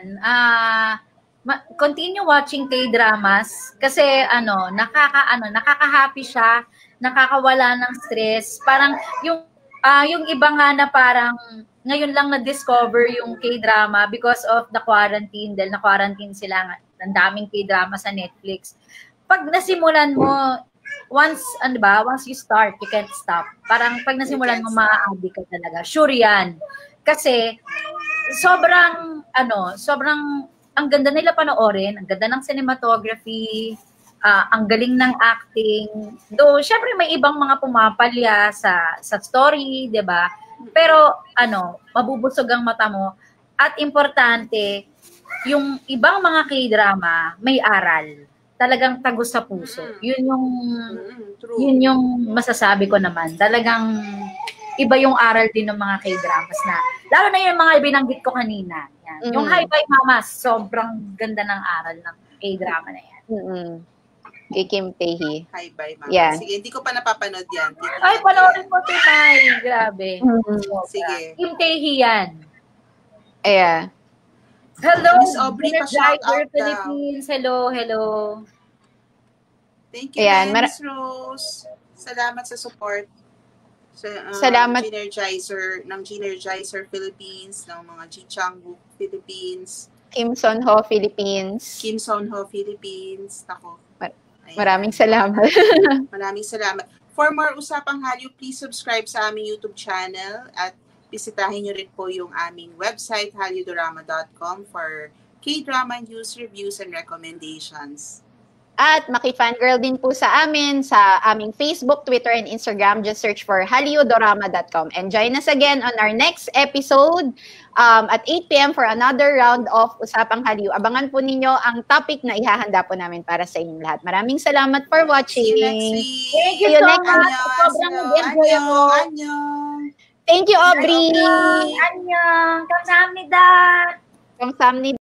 Speaker 3: Ma- continue watching K-dramas kasi ano, nakaka ano, nakaka-happy siya, nakakawala ng stress. Parang yung ah yung iba nga na parang ngayon lang na-discover yung K-drama because of the quarantine dahil na-quarantine sila nga. Ang daming K-drama sa Netflix. Pag nasimulan mo, once, ano ba, once you start, you can't stop. Parang pag nasimulan mo, maa-addict ka talaga. Sure yan. Kasi, sobrang, ano, sobrang, ang ganda nila panoorin, ang ganda ng cinematography, ah, ang galing ng acting. Though, syempre may ibang mga pumapalya sa sa story, 'di ba? Pero ano, mabubusog ang mata mo at importante yung ibang mga K-drama may aral. Talagang tagos sa puso.
Speaker 4: Mm.
Speaker 3: Yun yung
Speaker 4: Mm, true.
Speaker 3: yun yung masasabi ko naman. Talagang iba yung aral din ng mga K-dramas na lalo na yung mga binanggit ko kanina. Yan. Yung
Speaker 2: Mm.
Speaker 3: High Bye Mamas, sobrang ganda ng aral ng K-drama na yan.
Speaker 2: Mm-mm. Kay Kim Tae-hee.
Speaker 4: Hi, bye, ma'am.
Speaker 2: Yan.
Speaker 4: Sige, hindi ko pa napapanood yan.
Speaker 3: Ay, panoorin mo Tinay. Grabe.
Speaker 4: Sige.
Speaker 3: Kim Tae-hee yan.
Speaker 2: Ayan.
Speaker 3: Hello,
Speaker 4: Miss Aubrey, pa-shout
Speaker 3: Energizer
Speaker 4: out daw.
Speaker 3: Philippines. Hello, hello.
Speaker 4: Thank you,
Speaker 2: Ayan,
Speaker 4: Miss Rose. Salamat sa support. Sa, uh,
Speaker 2: Salamat.
Speaker 4: Ginergizer, ng Ginergizer Philippines, ng mga G Changbuk Philippines,
Speaker 2: Kim Son Ho, Philippines.
Speaker 4: Kim Son Ho Philippines. Ako.
Speaker 2: Mar-
Speaker 4: Ayan.
Speaker 2: Maraming salamat.
Speaker 4: Maraming salamat. For more Usapang Halyo, please subscribe sa aming YouTube channel at bisitahin nyo rin po yung aming website, halyodorama.com for K-drama news, reviews, and recommendations.
Speaker 2: At makifangirl din po sa amin sa aming Facebook, Twitter, and Instagram. Just search for haliodorama.com. And join us again on our next episode um, at 8 p.m. for another round of Usapang Haliw. Abangan po ninyo ang topic na ihahanda po namin para sa inyong lahat. Maraming salamat for watching.
Speaker 4: See you next week.
Speaker 3: Thank you
Speaker 2: See you
Speaker 3: so
Speaker 2: next
Speaker 3: much. Sobrang nag-enjoy ako.
Speaker 4: annyeong.
Speaker 2: Thank you, Aubrey.
Speaker 3: Annyeong. Kamsahamnida.
Speaker 2: Kamsahamnida.